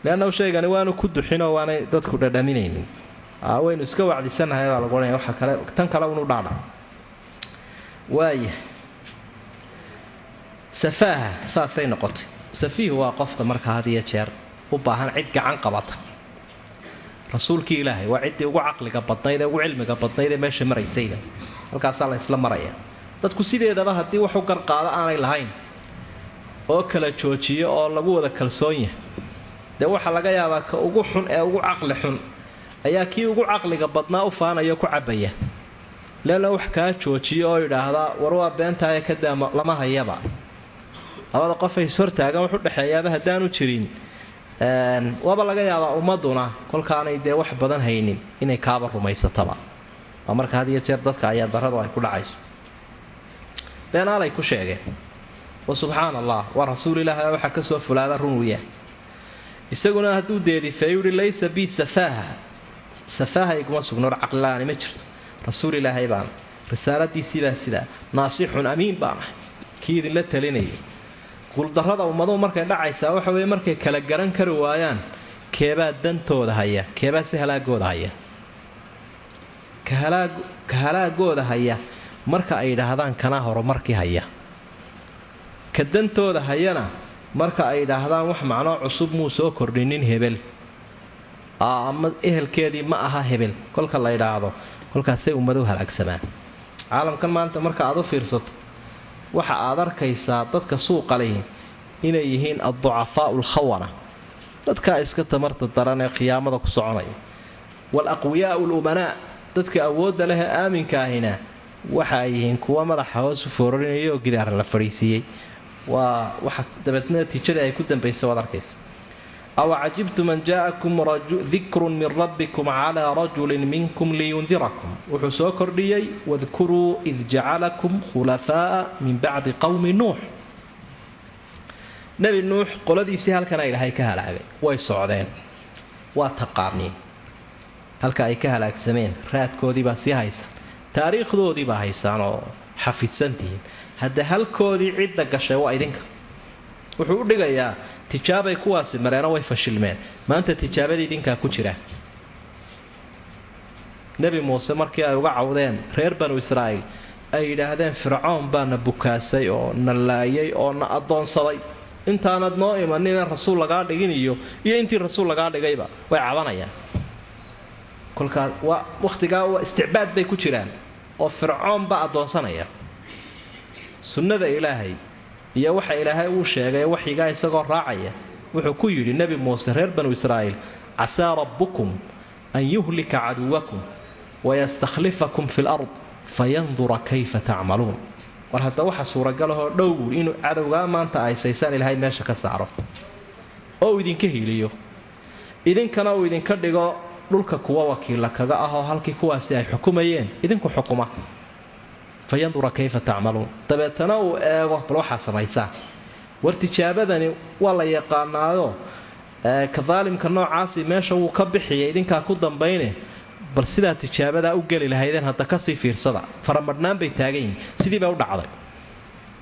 leanna shaygani waanu ku duxinoo waanay dadku dhadhaminaynin waynu iska wacdisanahay baa lagu odhanaya waxa kale tan kale unu dhaadhac waaya safaaha saasay noqotay. Safiihu waa qofka marka had jeer u baahan cid gacan qabata. Rasuulkii ilaahay waa ciddii ugu caqliga badnayd ee ugu cilmiga badnayd ee meesha maraysayda. Halkaasaa la isla maraya dadku sideedaba haddii waxu garqaado aanay lahayn oo kala joojiyo oo lagu wada kalsoon yahay. Dee waxaa laga yaabaa ka ugu xun ee ugu caqli xun ayaa kii ugu caqliga badnaa u faanayo ku cabaya leela wax kaa joojiyo oo yidhaahdaa war waa beentaaye kadaa lama hayaba. Labada qofay ishortaagan wax udhexeeyaaba haddaanu jirin. Waaba laga yaabaa ummaduna kolkaanay dee wax badan haynin inay kaaba rumaysataba. Waa marka had iyo jeer dadka ayaa daradu ay ku dhacayso. Beenaalay ku sheegeen wa subxaan allah waa rasuul ilaahi waxaa ka soo fulaaba run wiya isaguna hadduu deedifeey uhi laysa bi safaaha safaaha iguma sugnoor caqlilaani ma jirto rasuul ilaahay baan risaaladiisiibaa sidaa naasixun amiin baan ahay kii idinla talinayay guuldarrada ummaduhu markay dhacaysaa waxa weye markay kala garan kari waayaan keebaa dantooda haya keebaa si halaagooda haya ka halaagooda haya marka ay yidhaahdaan kanaa horumarkii haya ka dantooda hayana marka ay yidhaahdaan wax macnoo cusub muu soo kordhinin hebel ama ehelkeedii ma aha hebel. Kolka la yidhaahdo kolkaasay ummadu halaagsamaan. Caalamkan maanta marka aad u fiirsato waxa aad arkaysaa dadka suuqa lehi inay yihiin adducafaau lkhawana dadkaa iska tamarta daran ee khiyaamada ku soconaya. Wal aqwiyaau lumanaa dadka awoodda leh ee aaminka ahina waxa ay yihiin kuwa madaxa hoos u foorarinaya oo gidaara la fadhiisiiyey waa waxa dabeedna natiijadii ay ku dambaysa waad arkaysa aw cajibtu man jaa'akum dikrun min rabbikum calaa rajulin minkum liyundirakum wuxuu soo kordhiyey wadkuruu id jacalakum khulafaa'a min bacdi qowmi nuux nebi nuux qoladiisii halkana ilaahay ka halaagay way socdeen waa taqaaniin halka ay ka halaagsameen raadkoodiibaa sii haysa taariikhdoodiibaa haysaan oo xafidsantihiin hadda halkoodii cidda gashay waa idinka wuxuu u dhigayaa tijaabay kuwaasi mareeno way fashilmeen. Maanta tijaabada idinkaa ku jira. Nebi muuse markii ay uga cawdeen reer banu israa'iil ay yidhaahdeen fircoon baa na bukaasay oo na laayay oo na addoonsaday. Intaanad noo imanina rasuul lagaa dhigin iyo iyo intii rasuul lagaa dhigayba. Way cabanayaan. Kolkaas waa wakhtigaa waa isticbaad bay ku jiraan oo fircoon baa addoonsanaya. Sunnada ilaahay iyo waxa ilaahay uu sheegay waxyigaa isagoo raacaya wuxuu ku yidhi nebi muuse reer banu israa'iil casaa rabbukum an yuhlika caduwakum wayastakhlifakum fi lard fayandura kayfa tacmaluun war hadda waxa suuragalahoo dhow inuu cadowgaa maanta aysaysaan ilaahay meesha ka saaro. Oo uu idinka hiiliyo idinkana uu idinka dhigo dhulka kuwa wakiilla kaga ah oo halkii kuwaasi ay xukumayeen idinku xukuma fayandura kayfa tacmaluun dabeetana uu eego bal waxaa samaysaa war tijaabadani waa la yaqaanaayo ka noocaasi meesha wuu ka bixiyay idinkaa ku dambayne bal sidaa tijaabadaa u geli lahaydeen hadda ka sii fiirsada faramadhnaan bay taagan yihiin sidii bay u dhacday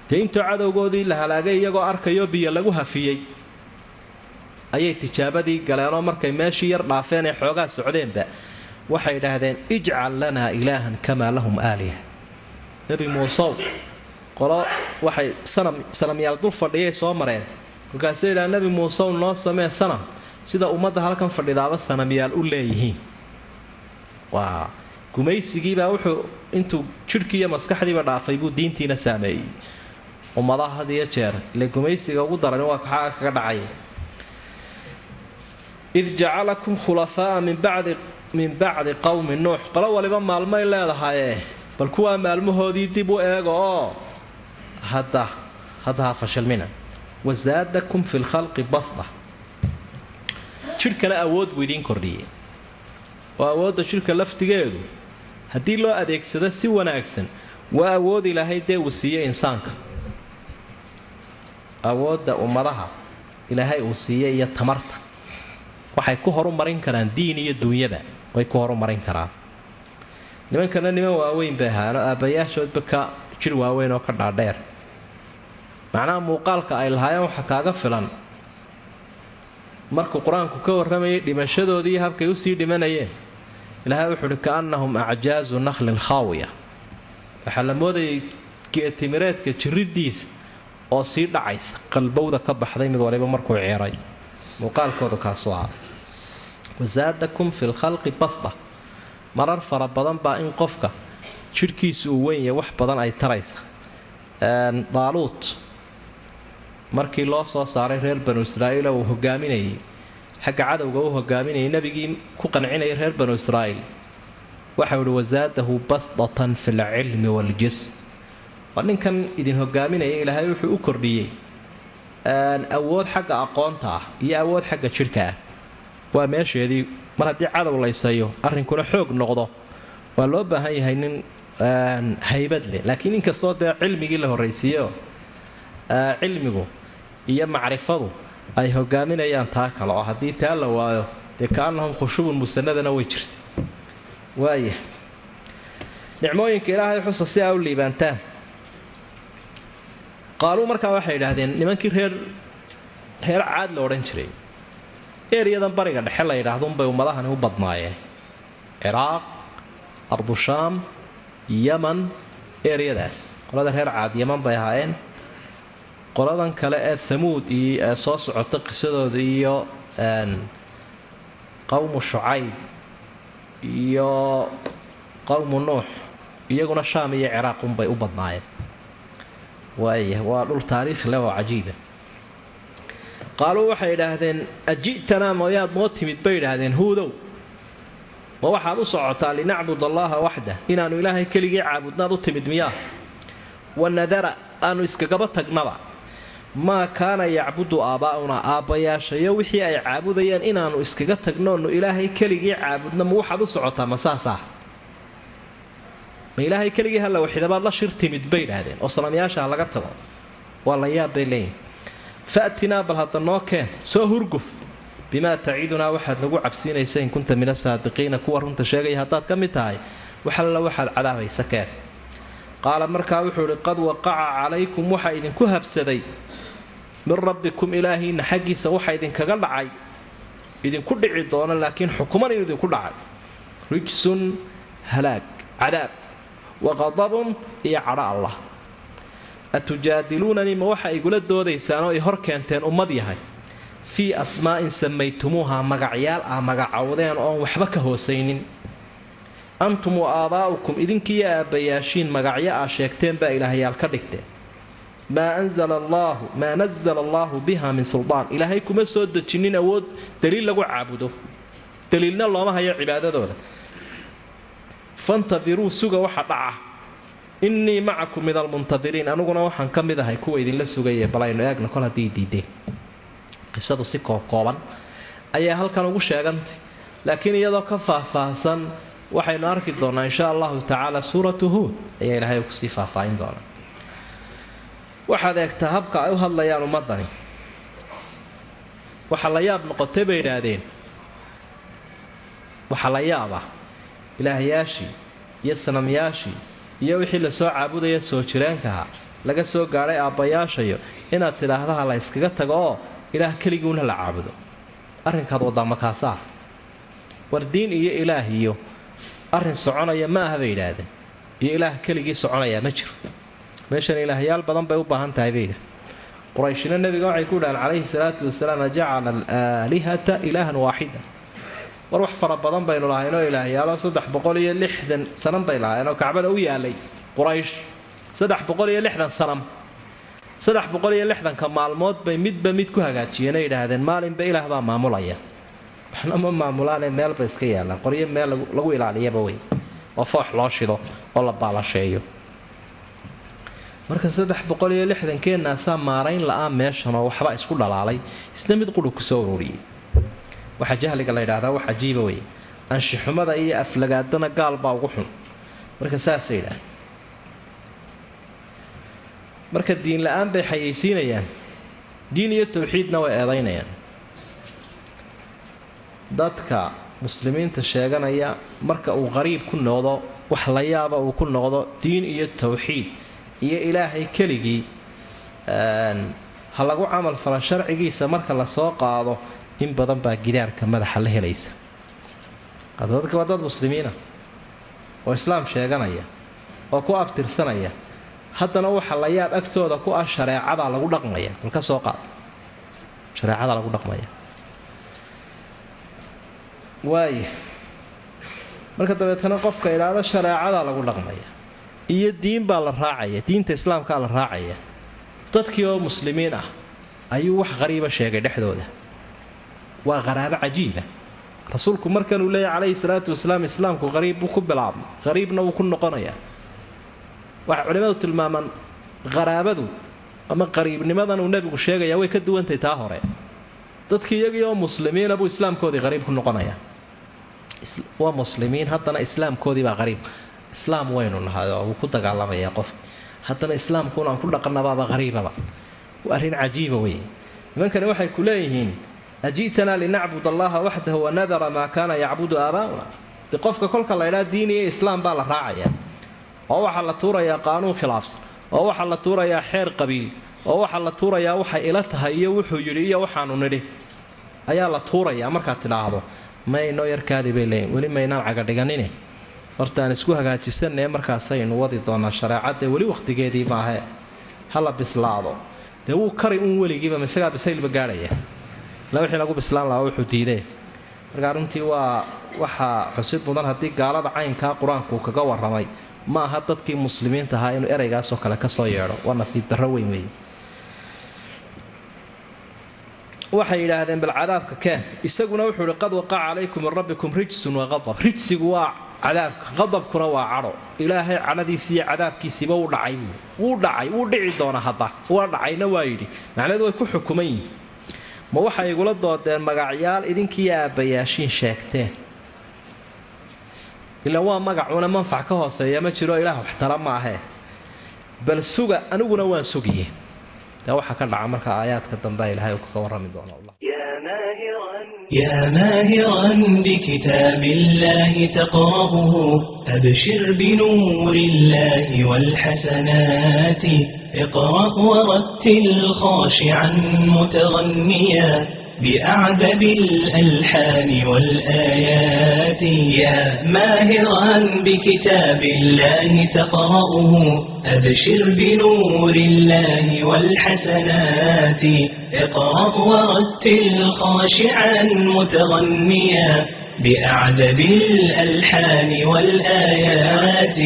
dee intuu cadowgoodii la halaagay iyagoo arkayo biyo lagu hafiyey ayay tijaabadii galeenoo markay meeshii yar dhaafeen ee xoogaa socdeenba waxay idhaahdeen ijcal lanaa ilaahan kamaa lahum aaliha nebi muusow. Qolo waxay sanamyaal dul fadhiyay soo mareen. Markaasay idhaha nebi muusew noo samee sanam. Sida ummadda halkan fadhidaaba sanamyaal u leeyihiin. Waa gumaysigiibaa wuxuu intuu jidhkii iyo maskaxdiiba dhaafay buu diintiina saameeyey. Ummadaha had iyo jeer ile gumaysiga ugu daran waa kaxaa kaga dhacay. Id jacalakum khulafaa'a min bacdi qowmi nuux. Qolo waliba maalmay leedahaye bal kuwaa maalmahoodii dib u eega oo hadda hadda ha fashilmina wasaadakum fi lkhalqi basda jidhkana awood buu idiin kordhiyey oo awoodda jidhka laftigeedu haddii loo adeegsado si wanaagsan waa awood ilaahay dee uu siiyey insaanka awoodda ummadaha ilaahay uu siiyey iyo tamarta waxay ku horumarin karaan diin iyo duunyada way ku horumarin karaan nimankana niman waaweyn bay ahaano aabbayaashoodba ka jir waaweyn oo ka dhaadheer. Macnaha muuqaalka ay lahaayeen waxa kaaga filan. Markuu qur'aanku ka warramayay dhimashadoodii habkay u sii dhimanayeen ilaahay wuxuu uhi kaannahum acjaazu nakhlin khaawiya. Waxaa la moodayay geetimireedka jiriddiisa oo sii dhacaysa qalbowda ka baxday mid waliba markuu ceeray. Muuqaalkoodu kaasuu ah wasaadakum fi lkhalqi basda marar fara badan baa in qofka jidhkiisa uu weyn yahay wax badan ay taraysa. Daaluut markii loo soo saaray reer banu israa'iil oo uu hogaaminayay xagga cadowga u hogaaminayay nebigii ku qancinayay reer banu israa'iil. Waxau ihi wasaadahu basdatan fi lcilmi waaljism waa ninkan idin hogaaminaya ilaahay wuxuu u kordhiyey awood xagga aqoonta ah iyo awood xagga jidhka ah. Waa meesheedii mar haddii cadow laysayo arrinkuna xoog noqdo. Waa loo baahan yahay nin haybad leh. Laakiin inkastoo dee cilmigii la horraysiiyo cilmigu iyo macrifadu ay hogaaminayaan taa kale oo haddii taa la waayo dee kaanahum khushubun musanadana way jirta waaya nicmooyinka ilaahay xusa si aa u liibaantaan. Qaaluu markaa waxay idhaahdeen nimankii reer reer caad la odhan jiray eryadan bariga dhexe la yidhaahdunbay ummadahani u badnaayeen. Ciraaq ardushaam yaman eryadaas qolada reer caad yaman bay ahaayeen. Qoladan kale ee hamuud iyo ee soo socota qisadooda iyo qowmu shucayb iyo qowmu nuux iyaguna shaam iyo ciraaq unbay u badnaayeen. Waaya waa dhul taariikhi leh oo cajiiba qaaluu waxay idhaahdeen aji'tanaa mooyaad noo timid? Bay idhaahdeen huudow ma waxaad u socotaa linacbud allaha waxda inaannu ilaahay keligii caabudnaad u timid miyaa? Wa nadara aanu iskagaba tagnaba. Maa kaana yacbudu aabbaa'unaa aabbayaashayo wixii ay caabudayeen inaannu iskaga tagnoonu ilaahay keligii caabudna ma waxaad u socotaa ma saasaa? Ma ilaahay keligii halla waxidabaad la shir timid? Bay idhaahdeen oo sanamyaasha ha laga tago. Waa la yaab bay leeyihiin fa'tinaa bal hadda noo keen. Soo hurguf. Bimaa tacidunaa waxaad nagu cabsiinaysa in kunta min asaadiqiina kuwa runta sheegaya haddaad ka mid tahay. Waxalla waxaad cadaabaysa keen. Qaala markaa wuxuu idhi qad waqaca calaykum waxaa idinku habsaday. Min rabbikum ilaahiinna xaggiisa waxa idinkaga dhacay. Idinku dhici doona laakiin xukuman in idinku dhacay. Rijsun halaag cadaab. Waqadabun iyo cadho allah atujaadiluunanii ma waxa igula doodaysaan oo ay hor keenteen ummad yahay. Fii asmaa'in samaytumuuha magacyaal ah magacowdeen oon waxba ka hoosaynin. Antum wa aabaa'ukum idinkiiyo aabbayaashiin magacyo aa sheegteen baa ilaahyaal ka dhigteen maa anzala allaahu maa nazala allaahu biha min suldaan ilaahay kuma soo dejinin awood daliil lagu caabudo. Daliilna looma hayo cibaadadooda. Fantadiruu suga waxa dhaca innii macakum min almuntadiriin aniguna waxaan ka mid ahay kuwa idinla sugaya bal aynu eegno kol haddii diideen qisadu si koobkooban ayaa halkan ugu sheegantay laakiin iyadoo ka faahfaahsan waxaynu arki doonaa insha allahu tacaala suuratu huud ayaa ilaahay ku sii faahfaahin doonaa. Waxaad eegtaa habka ay u hadlayaan ummadani waxa la yaab noqotay bay idhaahdeen waxaa la yaaba ilaahyaashii iyo sanamyaashii iyo wixii la soo caabudaya soo jireenkaha laga soo gaadhay aabbayaashayo inaad tidhaahdaha la yskaga tago oo ilaah keliguuna la caabudo. Arrinkaad wadaa makaasaa war diin iyo ilaah iyo arrin soconaya ma aha bay yidhaahdeen. Iyo ilaah keligii soconayaa ma jiro. Meeshan ilaahyaal badan bay u baahan tahay bay yidhah qurayshina nebiga waxay ku dhahaan calayhi salaatu wasalaam ajacala alaalihata ilaahan waaxida war wax fara badan baynu lahaynoo ilaahyaalo saddex boqol iyo lixdan sanam bay lahaayeenoo kacbada u yaalay quraysh. Saddex boqol iyo lixdan sanam. Saddex boqol iyo lixdanka maalmood bay midba mid ku hagaajiyeenoo yidhaahdeen maalinba ilaah baa maamulaya. Waxna ma maamulaane meelba iska yaallaan. Qoryo meel lagu ilaaliyaba wey. Oo foox loo shido oo la baalasheeyo. Marka saddex boqol iyo lixdankeenaasaa maarayn la-aa meeshanoo waxba isku dhalaalay isna mid qudhu ku soo ururiyey waxaa jahliga la yidhahdaa wax cajiiba wey anshixumada iyo aflagaadana gaal baa ugu xun. Marka saasa yidhaah marka diin la'aan bay xayeysiinayaan. Diin iyo tawxiidna way eedaynayaan. Dadka muslimiinta sheeganaya marka uu qariib ku noqdo wax la yaaba uu ku noqdo diin iyo tawxiid iyo ilaahay keligii ha lagu camal fala sharcigiisa marka la soo qaado in badan baa gidaarka madaxa la helaysa. Dadka waa dad muslimiina oo islaam sheeganaya oo ku abtirsanaya. Haddana waxa la yaab agtooda ku ah shareecadaa lagu dhaqmaya. Bal ka soo qaad. Shareecadaa lagu dhaqmaya. Waaya marka dabeetana qofka idhaahdo shareecadaa lagu dhaqmaya. Iyo diin baa la raacaya. Diinta islaamkaa la raacaya. Dadkii oo muslimiin ah ayuu wax qariiba sheegay dhexdooda waa qaraabo cajiiba rasuulku markanuu leeyahy calayhi salaatu wasalaam islaamku qariib buu ku bilaabmay qariibna wuu ku noqonayaa. Waxay culimmadu tilmaamaan qaraabadu ama qariibnimadan uu nebigu sheegayaa way ka duwantahay taa hore. Dadkii iyagii muslimiina buu islaamkoodii qariib ku noqonayaa waa muslimiin haddana islaamkoodii baa qariib. Islaam waynu nahay oo wuu ku dagaalamayaa qof. Haddana islaamkuuna aan ku dhaqanabaaba qariibaba. Waa arrin cajiiba wey nimankani waxay ku leeyihiin aji'tanaa linacbud allaha waxdahu wanadara maa kaana yacbudu aabaa'una de qofka kolka laydhaa diin iyo islaam baa la raacayaa oo waxaa la tuurayaa qaanuun khilaafsan oo waxaa la tuurayaa xeer qabiil oo waxaa la tuurayaa waxay ila tahay iyo wuxuu yidhi iyo waxaanu nidhi ayaa la tuurayaa markaad tidhaahdo maynoo yarkaadii bay leeyiin weli maynaan cagadhiganine horta aan isku hagaajisanee markaasaynu wadi doonaa shareecadee weli wakhtigeedii ha la bislaado dee wuu kari uun weligiiba misagaa bisaylba gaadhaya ila wixii lagu bislaan lahaa wuxuu diidee. Markaa runtii waa waxaa xusid mudan haddii gaalada caynkaa qur'aanku kaga warramay ma aha dadkii muslimiinta ahaa inuu ereygaasoo kale ka soo yeedho waa nasiib darro weyn wey waxay yidhaahdeen bal cadaabka keen. Isaguna wuxuu ihi qad waqaca calaykum min rabbikum rijsun waqadab rijsigu waa cadaabka qadabkuna waa cadho. Ilaahay cadhadiisi iyo cadaabkiisiiba wuu dhacay. Wuu dhacay wuu dhici doona hadda. Waa dhacayna waa yidhi. Macnaheedu way ku xukuman yihiin ma waxay igula doodeen magacyaal idinkiiyo aabbayaashiin sheegteen. Ila waa magacuna manfac ka hooseeya ma jiro ilaah waxtara ma ahee. Bal suga aniguna waan sugiye. Dee waxaa ka dhaca marka aayaadka dambe ilaahay uu kaga warrami doono يا ماهرا بكتاب الله تقرأه أبشر بنور الله والحسنات اقرأ ورتل خاشعا متغنيا بأعذب الألحان والآيات. يا ماهرا بكتاب الله تقرأه. أبشر بنور الله والحسنات. اقرأ ورتل خاشعا متغنيا. بأعذب الألحان والآيات.